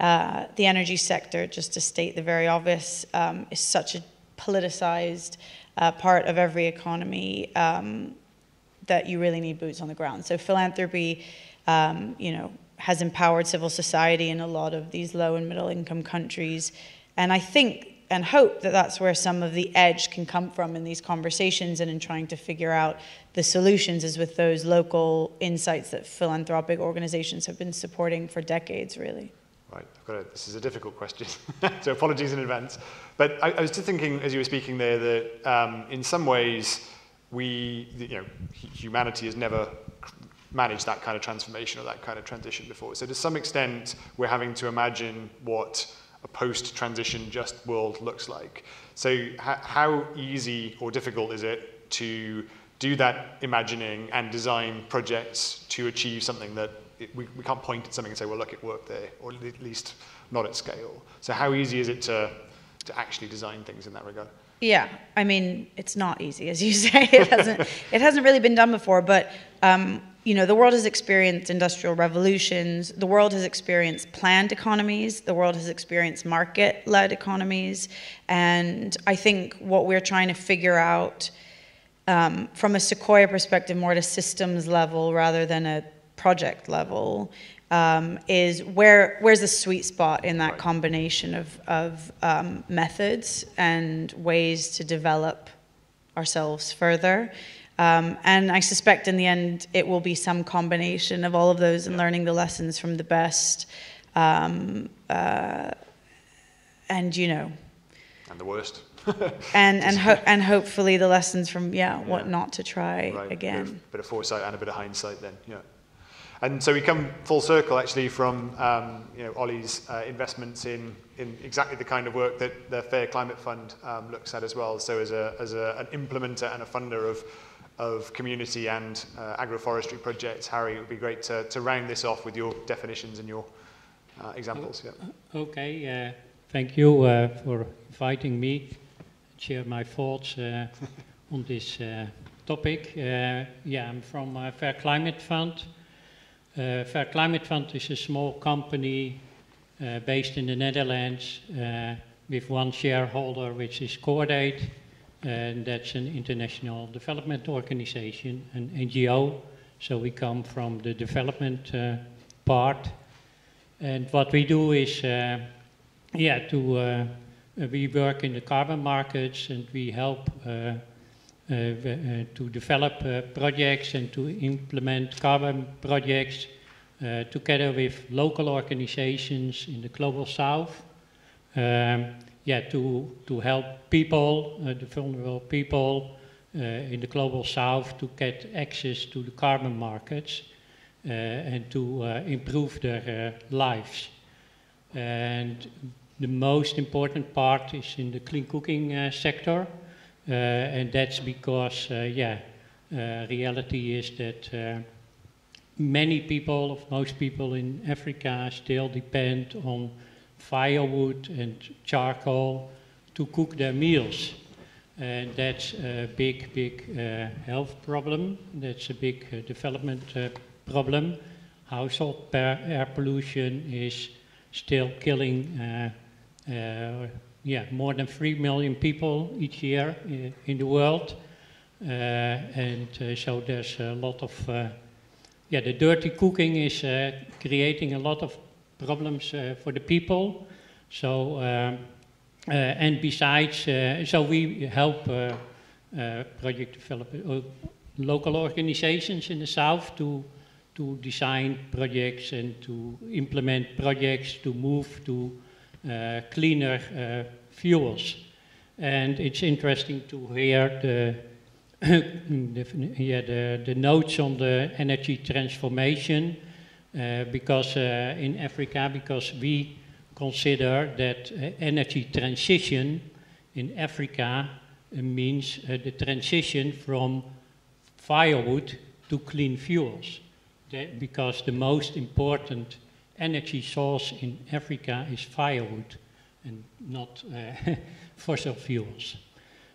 uh, the energy sector, just to state the very obvious, um, is such a politicized uh, part of every economy um, that you really need boots on the ground. So philanthropy, um, you know, has empowered civil society in a lot of these low and middle income countries, and I think and hope that that's where some of the edge can come from in these conversations and in trying to figure out the solutions is with those local insights that philanthropic organizations have been supporting for decades, really. Right, a, this is a difficult question, so apologies in advance. But I, I, was just thinking as you were speaking there that um, in some ways we, you know, humanity has never managed that kind of transformation or that kind of transition before. So to some extent, we're having to imagine what a post-transition just world looks like. So how easy or difficult is it to do that imagining and design projects to achieve something that it, we, we can't point at something and say, well, look, it worked there, or at least not at scale. So how easy is it to, to actually design things in that regard? Yeah, I mean, it's not easy, as you say. It hasn't, it hasn't really been done before, but um, you know, the world has experienced industrial revolutions. The world has experienced planned economies. The world has experienced market-led economies, and I think what we're trying to figure out um, from a Sequoia perspective, more at a systems level rather than a project level um, is where where's the sweet spot in that combination of, of um, methods and ways to develop ourselves further. Um, and I suspect in the end it will be some combination of all of those and learning the lessons from the best. Um, uh, and you know. And the worst. and and ho- and hopefully the lessons from yeah, yeah. what not to try right. again. A bit, of, bit of foresight and a bit of hindsight then. Yeah. And so we come full circle actually from um, you know, Ollie's uh, investments in, in exactly the kind of work that the Fair Climate Fund um, looks at as well. So as, a, as a, an implementer and a funder of, of community and uh, agroforestry projects, Harry, it would be great to, to round this off with your definitions and your uh, examples. Yeah. Okay, uh, thank you uh, for inviting me to share my thoughts uh, on this topic. yeah, I'm from Fair Climate Fund. Eh, Fair Climate Fund is a small company uh, based in the Netherlands uh, with one shareholder, which is Cordaid, and that's an international development organization, an NGO. So we come from the development part. And what we do is, yeah, to we work in the carbon markets and we help Eh, eh, to develop uh, projects and to implement carbon projects together with local organizations in the global south. Um, yeah, to, to help people, the vulnerable people in the global south to get access to the carbon markets and to improve their lives. And the most important part is in the clean cooking uh, sector. Uh, and that's because, uh, yeah, uh, reality is that many people, of most people in Africa, still depend on firewood and charcoal to cook their meals. And that's a big, big uh, health problem. That's a big uh, development uh, problem. Household air pollution is still killing yeah, more than 3 million people each year in, in the world. Uh, and uh, so there's a lot of, uh, yeah, the dirty cooking is creating a lot of problems for the people. So, um, and besides, so we help project developers, local organizations in the south to to design projects and to implement projects to move to uh, Uh, cleaner uh, fuels. And it's interesting to hear the, the, yeah, the, the, notes on the energy transformation uh, because uh, in Africa, because we consider that uh, energy transition in Africa means the transition from firewood to clean fuels. That because the most important energy source in Africa is firewood and not uh, fossil fuels.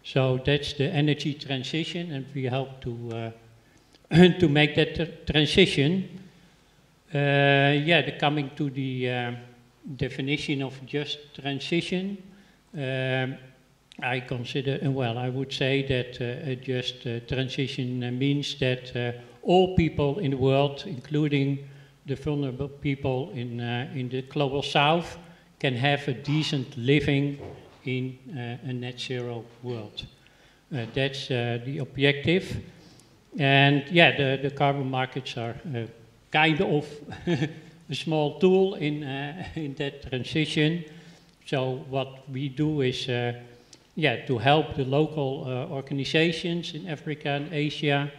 So that's the energy transition, and we help to uh, to make that transition. Uh, yeah, the coming to the uh, definition of just transition. Um, I consider, well, I would say that uh, just uh, transition means that all people in the world, including the vulnerable people in, uh, in the global south can have a decent living in uh, a net zero world. Uh, that's uh, the objective. And yeah, the, the carbon markets are uh, kind of a small tool in, uh, in that transition. So what we do is yeah, to help the local organizations in Africa and Asia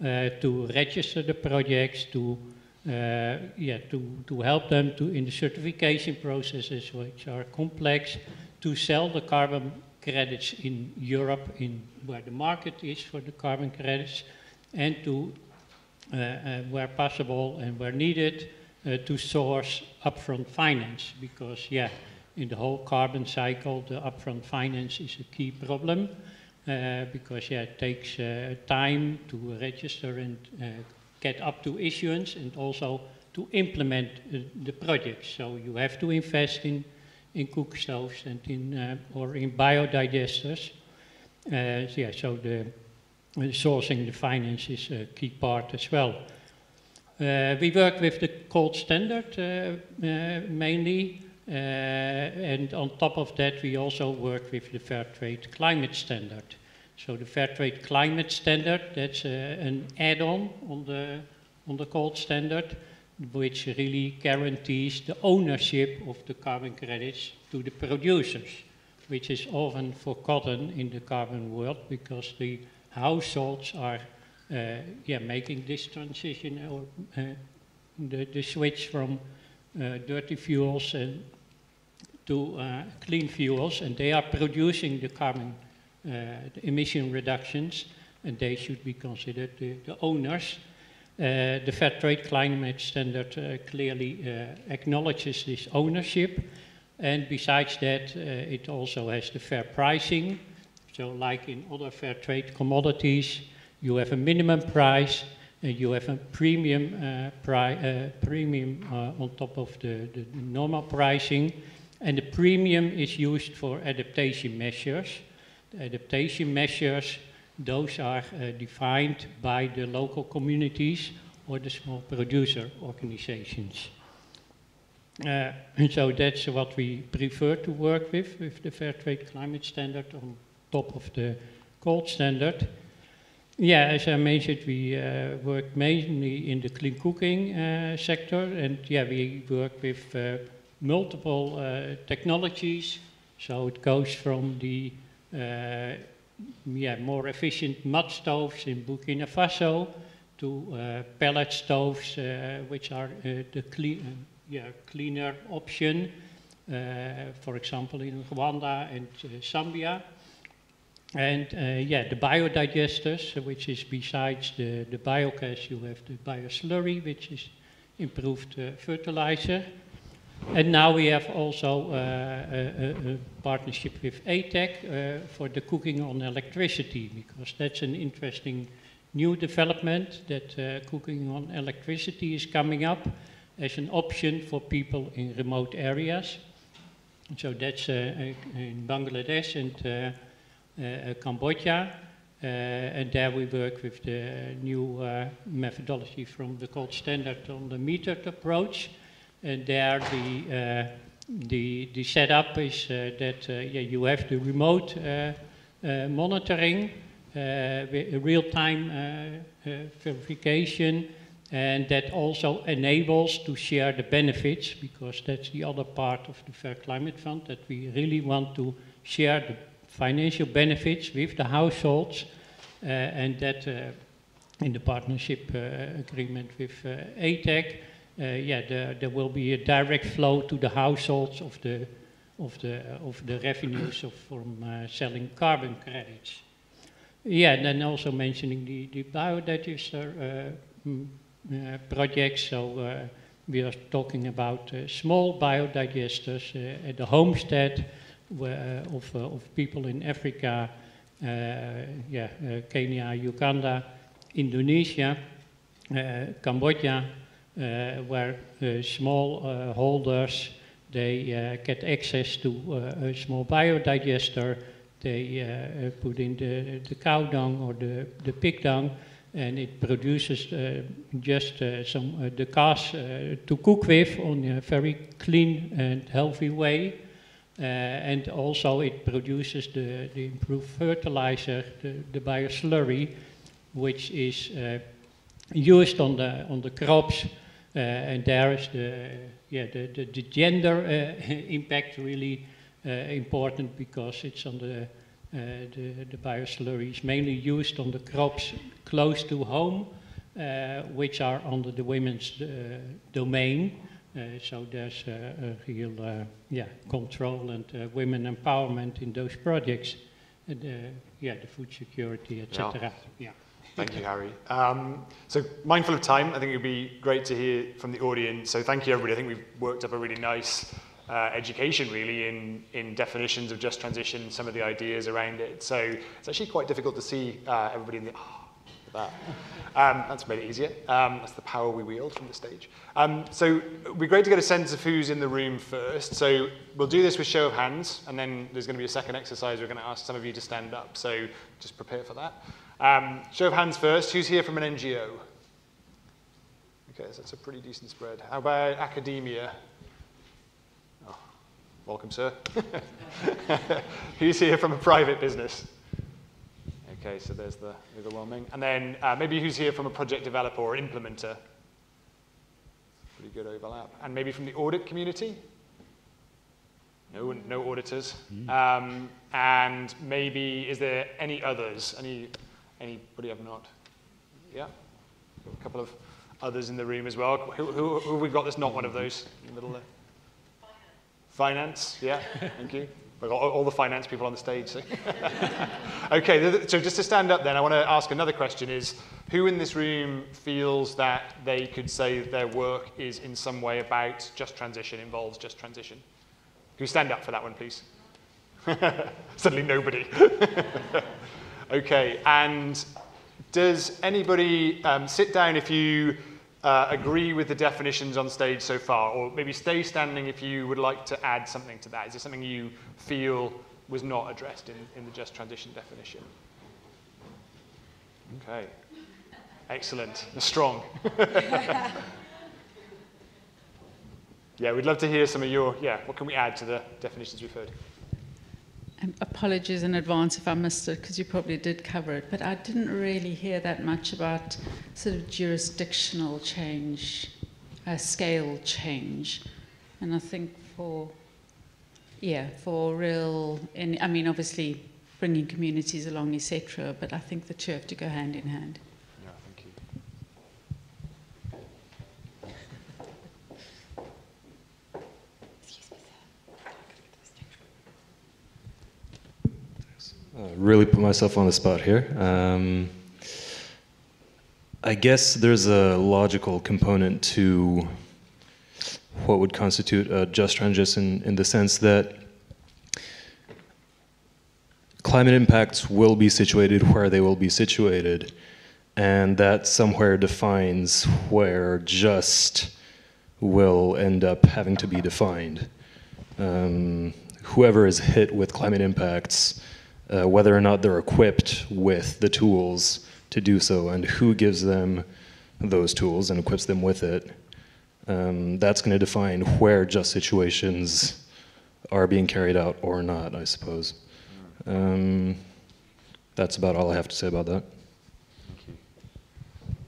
to register the projects, to uh, yeah, to, to help them to in the certification processes, which are complex, to sell the carbon credits in Europe, in where the market is for the carbon credits, and to, uh, uh, where possible and where needed, uh, to source upfront finance, because yeah, in the whole carbon cycle, the upfront finance is a key problem. Uh, because yeah, it takes uh, time to register and get up to issuance and also to implement uh, the projects. So you have to invest in, in cook stoves and in, uh, or in biodigesters. Uh, yeah, so the sourcing the finance is a key part as well. Uh, we work with the gold standard uh, uh, mainly, and on top of that, we also work with the fair trade climate standard. So the fair trade climate standard, that's uh, an add-on on the, on the gold standard, which really guarantees the ownership of the carbon credits to the producers, which is often forgotten in the carbon world because the households are uh, yeah, making this transition or uh, the, the switch from uh, dirty fuels and to uh, clean fuels, and they are producing the carbon uh, emission reductions, and they should be considered the, the owners. Uh, the Fair Trade Climate Standard uh, clearly acknowledges this ownership, and besides that, it also has the fair pricing. So, like in other fair trade commodities, you have a minimum price and you have a premium, uh, uh, premium uh, on top of the, the, normal pricing. And the premium is used for adaptation measures adaptation measures, those are uh, defined by the local communities or the small producer organizations. Uh, and so that's what we prefer to work with, with the Fair Trade Climate Standard on top of the gold standard. Yeah, as I mentioned, we uh, work mainly in the clean cooking uh, sector, and yeah, we work with uh, multiple uh, technologies. So it goes from the uh, yeah, more efficient mud stoves in Burkina Faso to uh, pellet stoves, uh, which are the clean, yeah, cleaner option, for example, in Rwanda and Zambia. and uh, yeah, the biodigesters, which is besides the, the biogas, you have the bioslurry, which is improved uh, fertilizer. And now we have also uh, a, a, partnership with ATEC uh, for the cooking on electricity, because that's an interesting new development that uh, cooking on electricity is coming up as an option for people in remote areas. So that's uh, in Bangladesh and uh, Cambodia. Uh, and there we work with the new methodology from the gold standard on the metered approach. And there the, uh, the, the setup is uh, that yeah, you have the remote monitoring, real-time verification, and that also enables to share the benefits because that's the other part of the Fair Climate Fund that we really want to share the financial benefits with the households uh, and that uh, in the partnership uh, agreement with ATEC, Uh, yeah, there, will be a direct flow to the households of the of the uh, of the revenues of, from uh, selling carbon credits. Yeah, and then also mentioning the, the biodigester mm, uh, projects. So uh, we are talking about uh, small biodigesters at the homestead where, of, of people in Africa, yeah, Kenya, Uganda, Indonesia, Cambodia, where small holders they get access to a small biodigester they uh, put in the, the cow dung or the, the pig dung and it produces uh, just uh, some uh, the cars to cook with on a very clean and healthy way. and also it produces the, the improved fertilizer, the, the bioslurry, which is used on the on the crops, uh, and there is the yeah the the, the gender uh, impact really uh, important because it's on the uh, the, the bioslurry is mainly used on the crops close to home, uh, which are under the women's uh, domain. so there's a real yeah, control and women empowerment in those projects. And, yeah, the food security, etc. Yeah. yeah. Thank you, Harry. Um, so, mindful of time, I think it would be great to hear from the audience. So, thank you, everybody. I think we've worked up a really nice uh, education really in, in definitions of just transition, some of the ideas around it. So it's actually quite difficult to see uh, everybody in the, oh, that. Um, that's made it easier. Um, that's the power we wield from the stage. Um, so it would be great to get a sense of who's in the room first. So we'll do this with show of hands, and then there's going to be a second exercise. We're going to ask some of you to stand up. So just prepare for that. Um, show of hands first. Who's here from an NGO? Okay, so that's a pretty decent spread. How about academia? Welcome, sir. who's here from a private business? Okay, so there's the overwhelming. And then uh, maybe who's here from a project developer or implementer? Pretty good overlap. And maybe from the audit community? No, no auditors. Mm. Um, and maybe, is there any others? Any, anybody have not? Yeah? A couple of others in the room as well. Who, who, who have we got that's not one of those in the middle there? Finance, yeah, thank you. We've got all the finance people on the stage. So. okay, so just to stand up then, I want to ask another question is, who in this room feels that they could say their work is in some way about just transition, involves just transition? Who stand up for that one, please? Suddenly nobody. okay, and does anybody um, sit down if you uh, agree with the definitions on stage so far, or maybe stay standing if you would like to add something to that. Is there something you feel was not addressed in, in the just transition definition? Okay. Excellent. Strong. yeah, we'd love to hear some of your, yeah, what can we add to the definitions we've heard? Apologies in advance if I missed it because you probably did cover it, but I didn't really hear that much about sort of jurisdictional change, uh, scale change, and I think for yeah for real, in, I mean obviously bringing communities along, etc. But I think the two have to go hand in hand. Really put myself on the spot here. Um, I guess there's a logical component to what would constitute a just transition in the sense that climate impacts will be situated where they will be situated, and that somewhere defines where just will end up having to be defined. Um, whoever is hit with climate impacts, uh, whether or not they're equipped with the tools to do so, and who gives them those tools and equips them with it, um, that's going to define where just situations are being carried out or not, I suppose. Um, that's about all I have to say about that. Thank you.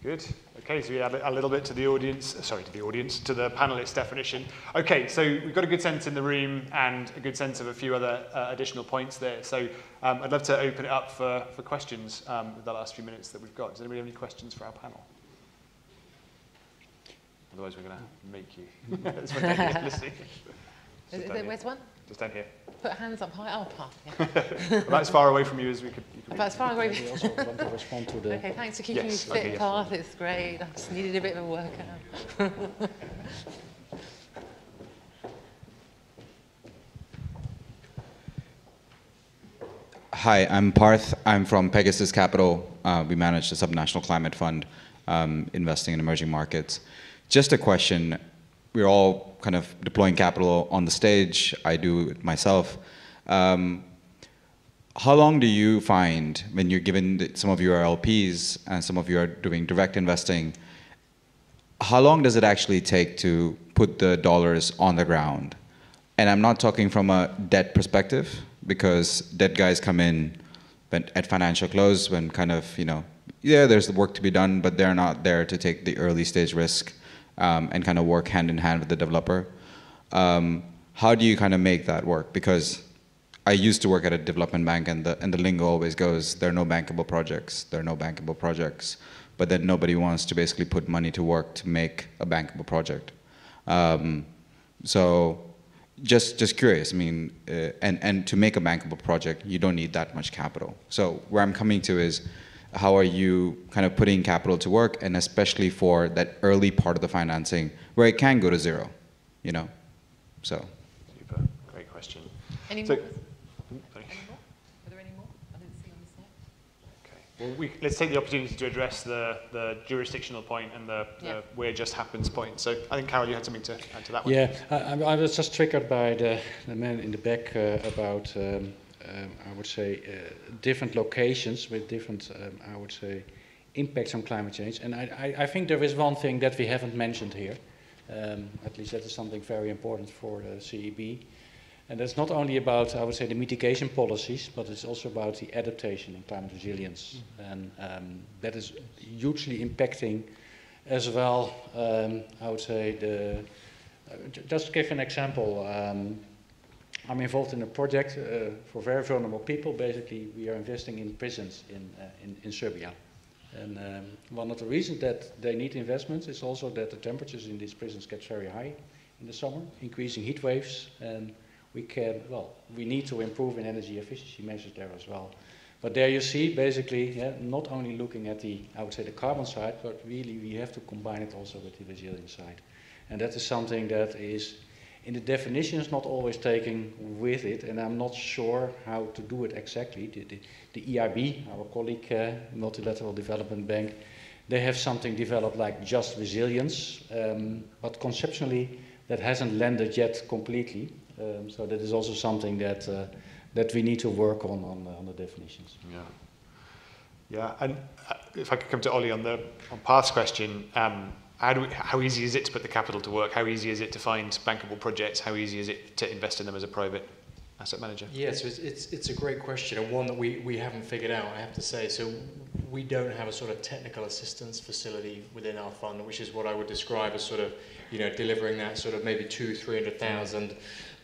Good. Okay, so we add a little bit to the audience, sorry, to the audience, to the panelist definition. Okay, so we've got a good sense in the room and a good sense of a few other uh, additional points there. So um, I'd love to open it up for, for questions um, with the last few minutes that we've got. Does anybody have any questions for our panel? Otherwise, we're going to make you is there, where's one? Just down here. Put hands up high. Oh, Parth. Yeah. About as far away from you as we could. You could About as far away. We also want to respond to the Okay, thanks for keeping Yes, me fit, okay, yes. Parth. It's great. I just needed a bit of a workout. Hi, I'm Parth. I'm from Pegasus Capital. Uh, we manage the subnational climate fund, um, investing in emerging markets. Just a question. We're all kind of deploying capital on the stage. I do it myself. Um, how long do you find when you're given some of your LPs and some of you are doing direct investing? How long does it actually take to put the dollars on the ground? And I'm not talking from a debt perspective because debt guys come in at financial close when kind of, you know, yeah, there's the work to be done, but they're not there to take the early stage risk um, and kind of work hand in hand with the developer. Um, how do you kind of make that work? Because I used to work at a development bank, and the and the lingo always goes, "There are no bankable projects. There are no bankable projects." But then nobody wants to basically put money to work to make a bankable project. Um, so, just just curious. I mean, uh, and and to make a bankable project, you don't need that much capital. So where I'm coming to is, how are you kind of putting capital to work, and especially for that early part of the financing where it can go to zero, you know? So. Super. Great question. Any So- more? Ooh, sorry. Any more? Are there any more? I didn't see on the slide. Okay. Well, we, let's take the opportunity to address the, the jurisdictional point and the, Yeah. the where just happens point. So I think, Carel, you had something to add to that one. Yeah, I, I I was just triggered by the, the man in the back uh, about, um, um, I would say, uh, different locations with different, um, I would say, impacts on climate change. And I, I, I think there is one thing that we haven't mentioned here. Um, at least that is something very important for the CEB. And that's not only about, I would say, the mitigation policies, but it's also about the adaptation and climate resilience. And um, that is hugely impacting as well, um, I would say, the, uh, just to give an example, um, I'm involved in a project uh, for very vulnerable people. Basically, we are investing in prisons in, uh, in, in Serbia. And um, one of the reasons that they need investments is also that the temperatures in these prisons get very high in the summer, increasing heat waves, and we can, well, we need to improve in energy efficiency measures there as well. But there you see, basically, yeah, not only looking at the, I would say, the carbon side, but really we have to combine it also with the resilience side. And that is something that is, in the definitions, not always taken with it, and I'm not sure how to do it exactly. The, the, the EIB, our colleague, uh, Multilateral Development Bank, they have something developed like just resilience, um, but conceptually that hasn't landed yet completely. Um, so that is also something that uh, that we need to work on on, the- on the definitions. Yeah. Yeah, and uh, if I could come to Ollie on the on Parth's question, um, how, do we, how easy is it to put the capital to work? How easy is it to find bankable projects? How easy is it to invest in them as a private asset manager? Yeah, so it's, it's, it's a great question and one that we, we haven't figured out, I have to say. So we don't have a sort of technical assistance facility within our fund, which is what I would describe as sort of, you know, delivering that sort of maybe two, three hundred thousand,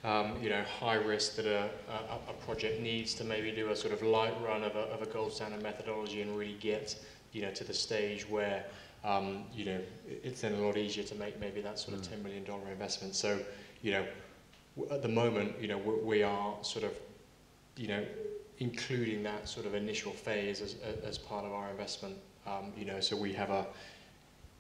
um, you know, high risk that a, a, a project needs to maybe do a sort of light run of a, of a gold standard methodology and really get, you know, to the stage where, um, you know, it's then a lot easier to make maybe that sort of $10 million investment. So, you know, at the moment, you know, we, we are sort of, you know, including that sort of initial phase as, as part of our investment. Um, you know, so we have a,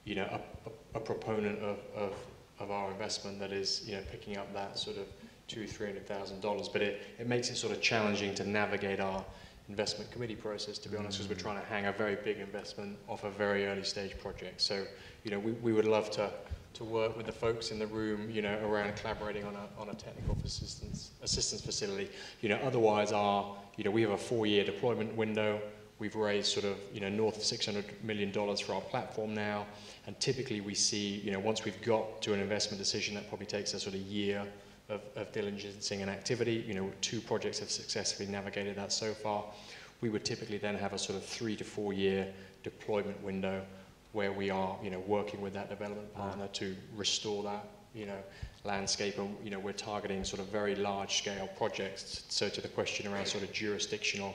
you know, a, a, a proponent of, of, of our investment that is, you know, picking up that sort of two, three hundred thousand dollars. But it, it makes it sort of challenging to navigate our investment committee process, to be honest, because we're trying to hang a very big investment off a very early stage project. So, you know, we, we would love to, to work with the folks in the room, you know, around collaborating on a, on a technical assistance, assistance facility. You know, otherwise our, you know, we have a four-year deployment window. We've raised sort of, you know, north of $600 million for our platform now. And typically we see, you know, once we've got to an investment decision, that probably takes a sort of year of, of diligencing and activity. You know, two projects have successfully navigated that so far. We would typically then have a sort of three to four year deployment window where we are, you know, working with that development ah. partner to restore that, you know, landscape. And, you know, we're targeting sort of very large scale projects. So to the question around sort of jurisdictional,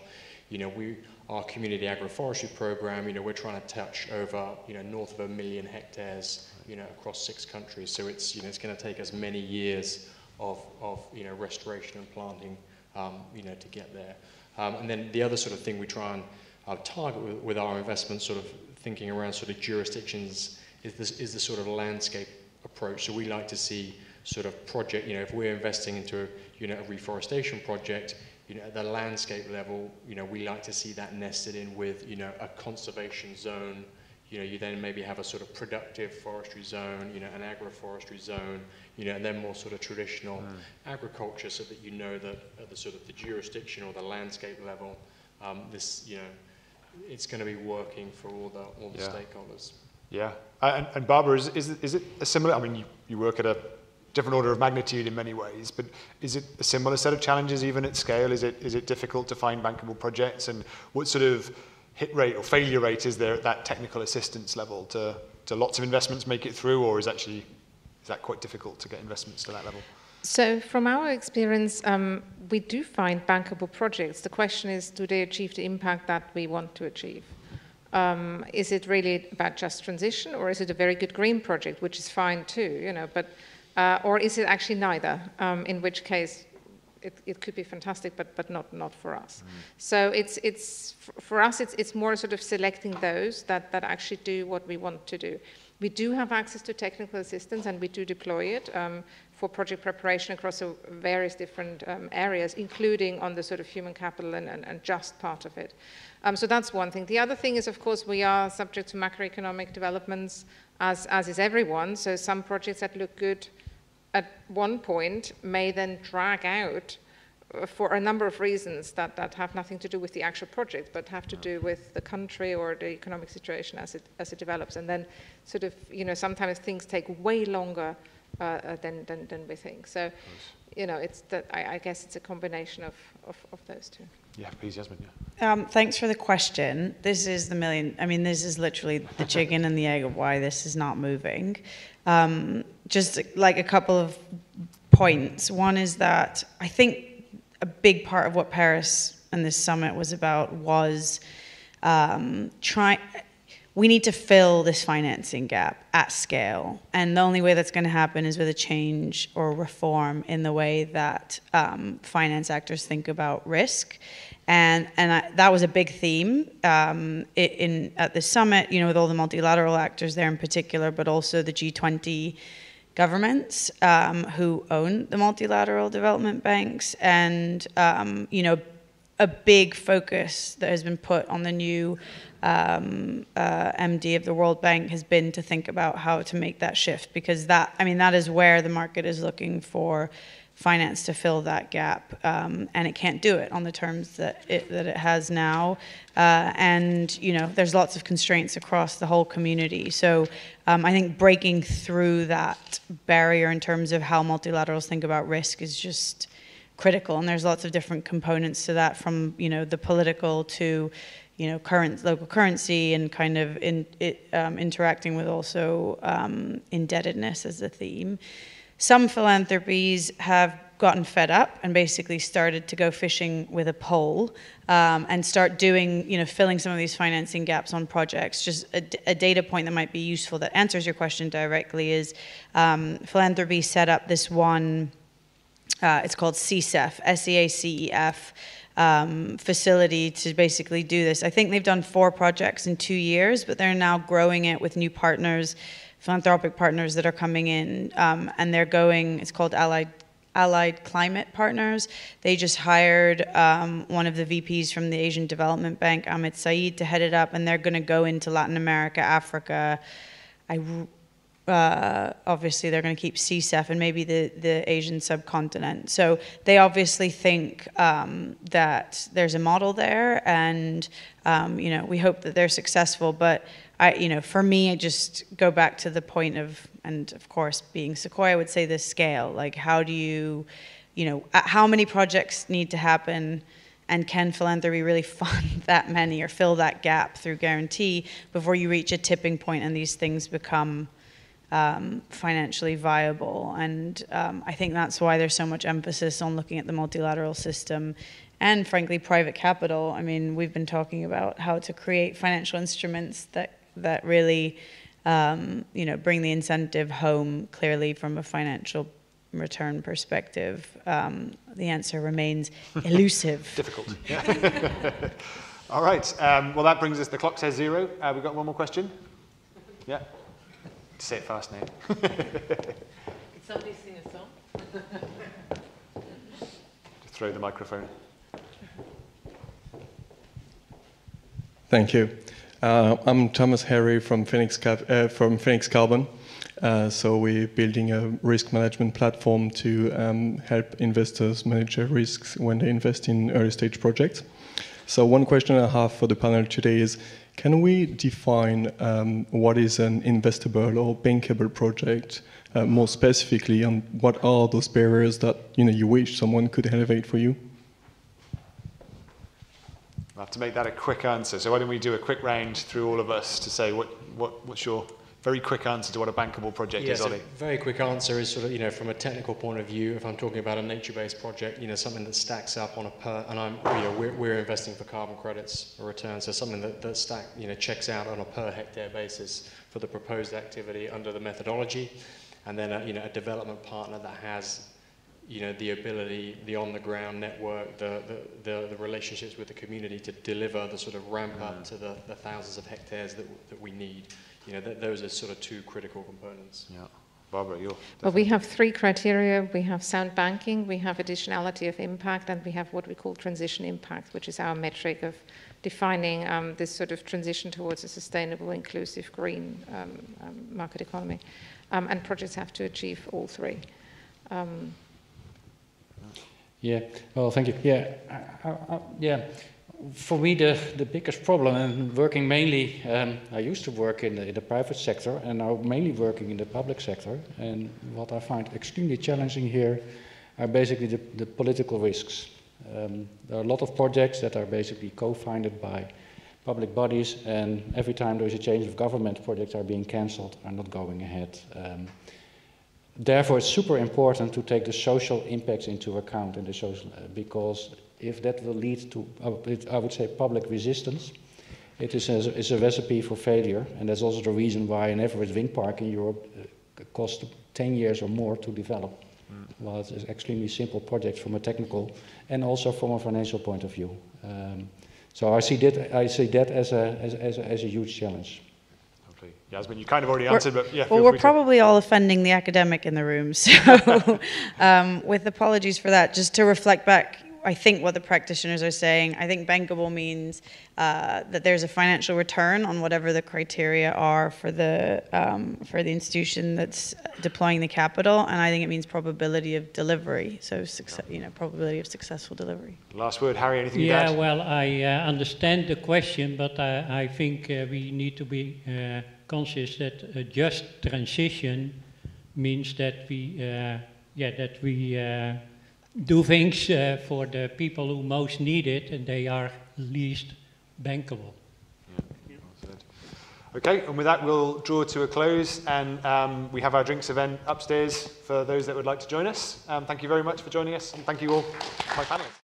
you know, we, our community agroforestry program, you know, we're trying to touch over, you know, north of a million hectares, you know, across six countries. So it's, you know, it's going to take us many years of, of you know, restoration and planting, um, you know, to get there. Um, and then the other sort of thing we try and uh, target with, with, our investment sort of thinking around sort of jurisdictions is, this, is the sort of landscape approach. So we like to see sort of project, you know, if we're investing into a, you know, a reforestation project, you know, at the landscape level, you know, we like to see that nested in with, you know, a conservation zone, you know, you then maybe have a sort of productive forestry zone, you know, an agroforestry zone, you know, and then more sort of traditional mm. agriculture so that you know that at the sort of the jurisdiction or the landscape level, um, this, you know, it's going to be working for all the, all the yeah. stakeholders. Yeah. And, and Barbara, is, is, is it a similar, I mean, you, you work at a different order of magnitude in many ways, but is it a similar set of challenges even at scale? Is it, is it difficult to find bankable projects? And what sort of hit rate or failure rate is there at that technical assistance level? To, to lots of investments make it through, or is actually is that quite difficult to get investments to that level? So, from our experience, um, we do find bankable projects. The question is, do they achieve the impact that we want to achieve? Um, is it really about just transition, or is it a very good green project, which is fine too, you know? But uh, or is it actually neither? Um, in which case, it, it, could be fantastic, but but not not for us. Mm. So it's it's for us, it's it's more sort of selecting those that that actually do what we want to do. We do have access to technical assistance and we do deploy it um, for project preparation across various different um, areas, including on the sort of human capital and, and, and just part of it. Um, so that's one thing. The other thing is, of course, we are subject to macroeconomic developments, as, as is everyone. So some projects that look good at one point may then drag out for a number of reasons that, that have nothing to do with the actual project, but have to do with the country or the economic situation as it, as it develops. And then sort of, you know, sometimes things take way longer uh, uh than, than, than we think. So, you know, it's that, I, I guess it's a combination of, of, of those two. Yeah, please, Yasmine. Yeah. Um, thanks for the question. This is the million, I mean, this is literally the chicken and the egg of why this is not moving. Um, just like a couple of points. One is that I think a big part of what Paris and this summit was about was um, trying. We need to fill this financing gap at scale, and the only way that's going to happen is with a change or reform in the way that um, finance actors think about risk. And and I, that was a big theme um, in at the summit. You know, with all the multilateral actors there in particular, but also the G20 governments um, who own the multilateral development banks, and um, you know, a big focus that has been put on the new um, uh, MD of the World Bank has been to think about how to make that shift because that, I mean, that is where the market is looking for finance to fill that gap, um, and it can't do it on the terms that it, that it has now. Uh, and you know, there's lots of constraints across the whole community. So um, I think breaking through that barrier in terms of how multilaterals think about risk is just critical. And there's lots of different components to that, from you know the political to you know current local currency and kind of in, it, um, interacting with also um, indebtedness as a theme. Some philanthropies have gotten fed up and basically started to go fishing with a pole um, and start doing, you know, filling some of these financing gaps on projects. Just a, a data point that might be useful that answers your question directly is um, philanthropy set up this one, uh, it's called SEACEF, S-E-A-C-E-F, um, facility to basically do this. I think they've done four projects in two years, but they're now growing it with new partners, philanthropic partners that are coming in, um, and they're going. It's called Allied Allied Climate Partners. They just hired um, one of the VPs from the Asian Development Bank, Ahmed Saeed, to head it up, and they're going to go into Latin America, Africa. I uh, obviously they're going to keep SEACEF and maybe the, the Asian subcontinent. So they obviously think um, that there's a model there, and um, you know we hope that they're successful. But I, you know, for me, I just go back to the point of, and of course, being Sequoia, I would say the scale. Like, how do you, you know, how many projects need to happen? And can philanthropy really fund that many or fill that gap through guarantee before you reach a tipping point and these things become um, financially viable. And um, I think that's why there's so much emphasis on looking at the multilateral system and, frankly, private capital. I mean, we've been talking about how to create financial instruments that, that really, um, you know, bring the incentive home clearly from a financial return perspective. Um, the answer remains elusive. Difficult. All right. Um, well, that brings us, the clock says zero. Uh, we've got one more question. Yeah. Say it fast, Nate. Could somebody sing a song? Throw the microphone. Thank you. Uh, I'm Thomas Harry from Phoenix, Cap- uh, from Phoenix Carbon. Uh, so we're building a risk management platform to um, help investors manage their risks when they invest in early stage projects. So one question I have for the panel today is, can we define um, what is an investable or bankable project uh, more specifically, and what are those barriers that you know you wish someone could elevate for you? I'll have to make that a quick answer. So why don't we do a quick round through all of us to say what, what what's your very quick answer to what a bankable project yeah, is, so Ollie? very quick answer is sort of, you know, from a technical point of view, if I'm talking about a nature-based project, you know, something that stacks up on a per, and I'm, you know, we're, we're investing for carbon credits or returns, so something that, that stack, you know, checks out on a per hectare basis for the proposed activity under the methodology, and then, a, you know, a development partner that has you know, the ability, the on-the-ground network, the, the, the, the, relationships with the community to deliver the sort of ramp up mm. to the, the thousands of hectares that, that we need. You know, th those are sort of two critical components. Yeah. Barbara, you're... Well, we have three criteria. We have sound banking, we have additionality of impact, and we have what we call transition impact, which is our metric of defining um, this sort of transition towards a sustainable, inclusive, green um, um, market economy. Um, and projects have to achieve all three. Um, yeah, well, thank you. Yeah, I, I, yeah. For me, the, the biggest problem, and working mainly, um, I used to work in the, in the private sector, and now mainly working in the public sector. And what I find extremely challenging here are basically the, the political risks. Um, there are a lot of projects that are basically co-funded by public bodies, and every time there is a change of government, projects are being cancelled, are not going ahead. Um, therefore, it's super important to take the social impacts into account in the social, uh, because if that will lead to, I would say, public resistance, it is a, is a recipe for failure. And that's also the reason why an average wind park in Europe uh, costs 10 years or more to develop. Mm. Well, it's an extremely simple project from a technical and also from a financial point of view. Um, so I see that, I see that as, a, as, as, a, as a huge challenge. Okay. Yasmine, you kind of already answered, we're, but yeah. Well, we're probably all offending the academic in the room, so um, with apologies for that. Just to reflect back, I think what the practitioners are saying, I think bankable means uh, that there's a financial return on whatever the criteria are for the um, for the institution that's deploying the capital, and I think it means probability of delivery. So, success, you know, probability of successful delivery. Last word, Harry. Anything yeah, you well, I uh, understand the question, but I, I think uh, we need to be uh, conscious that a just transition means that we, uh, yeah, that we uh, do things uh, for the people who most need it, and they are least bankable. Okay, and with that, we'll draw to a close, and um, we have our drinks event upstairs for those that would like to join us. Um, thank you very much for joining us, and thank you all, my panelists.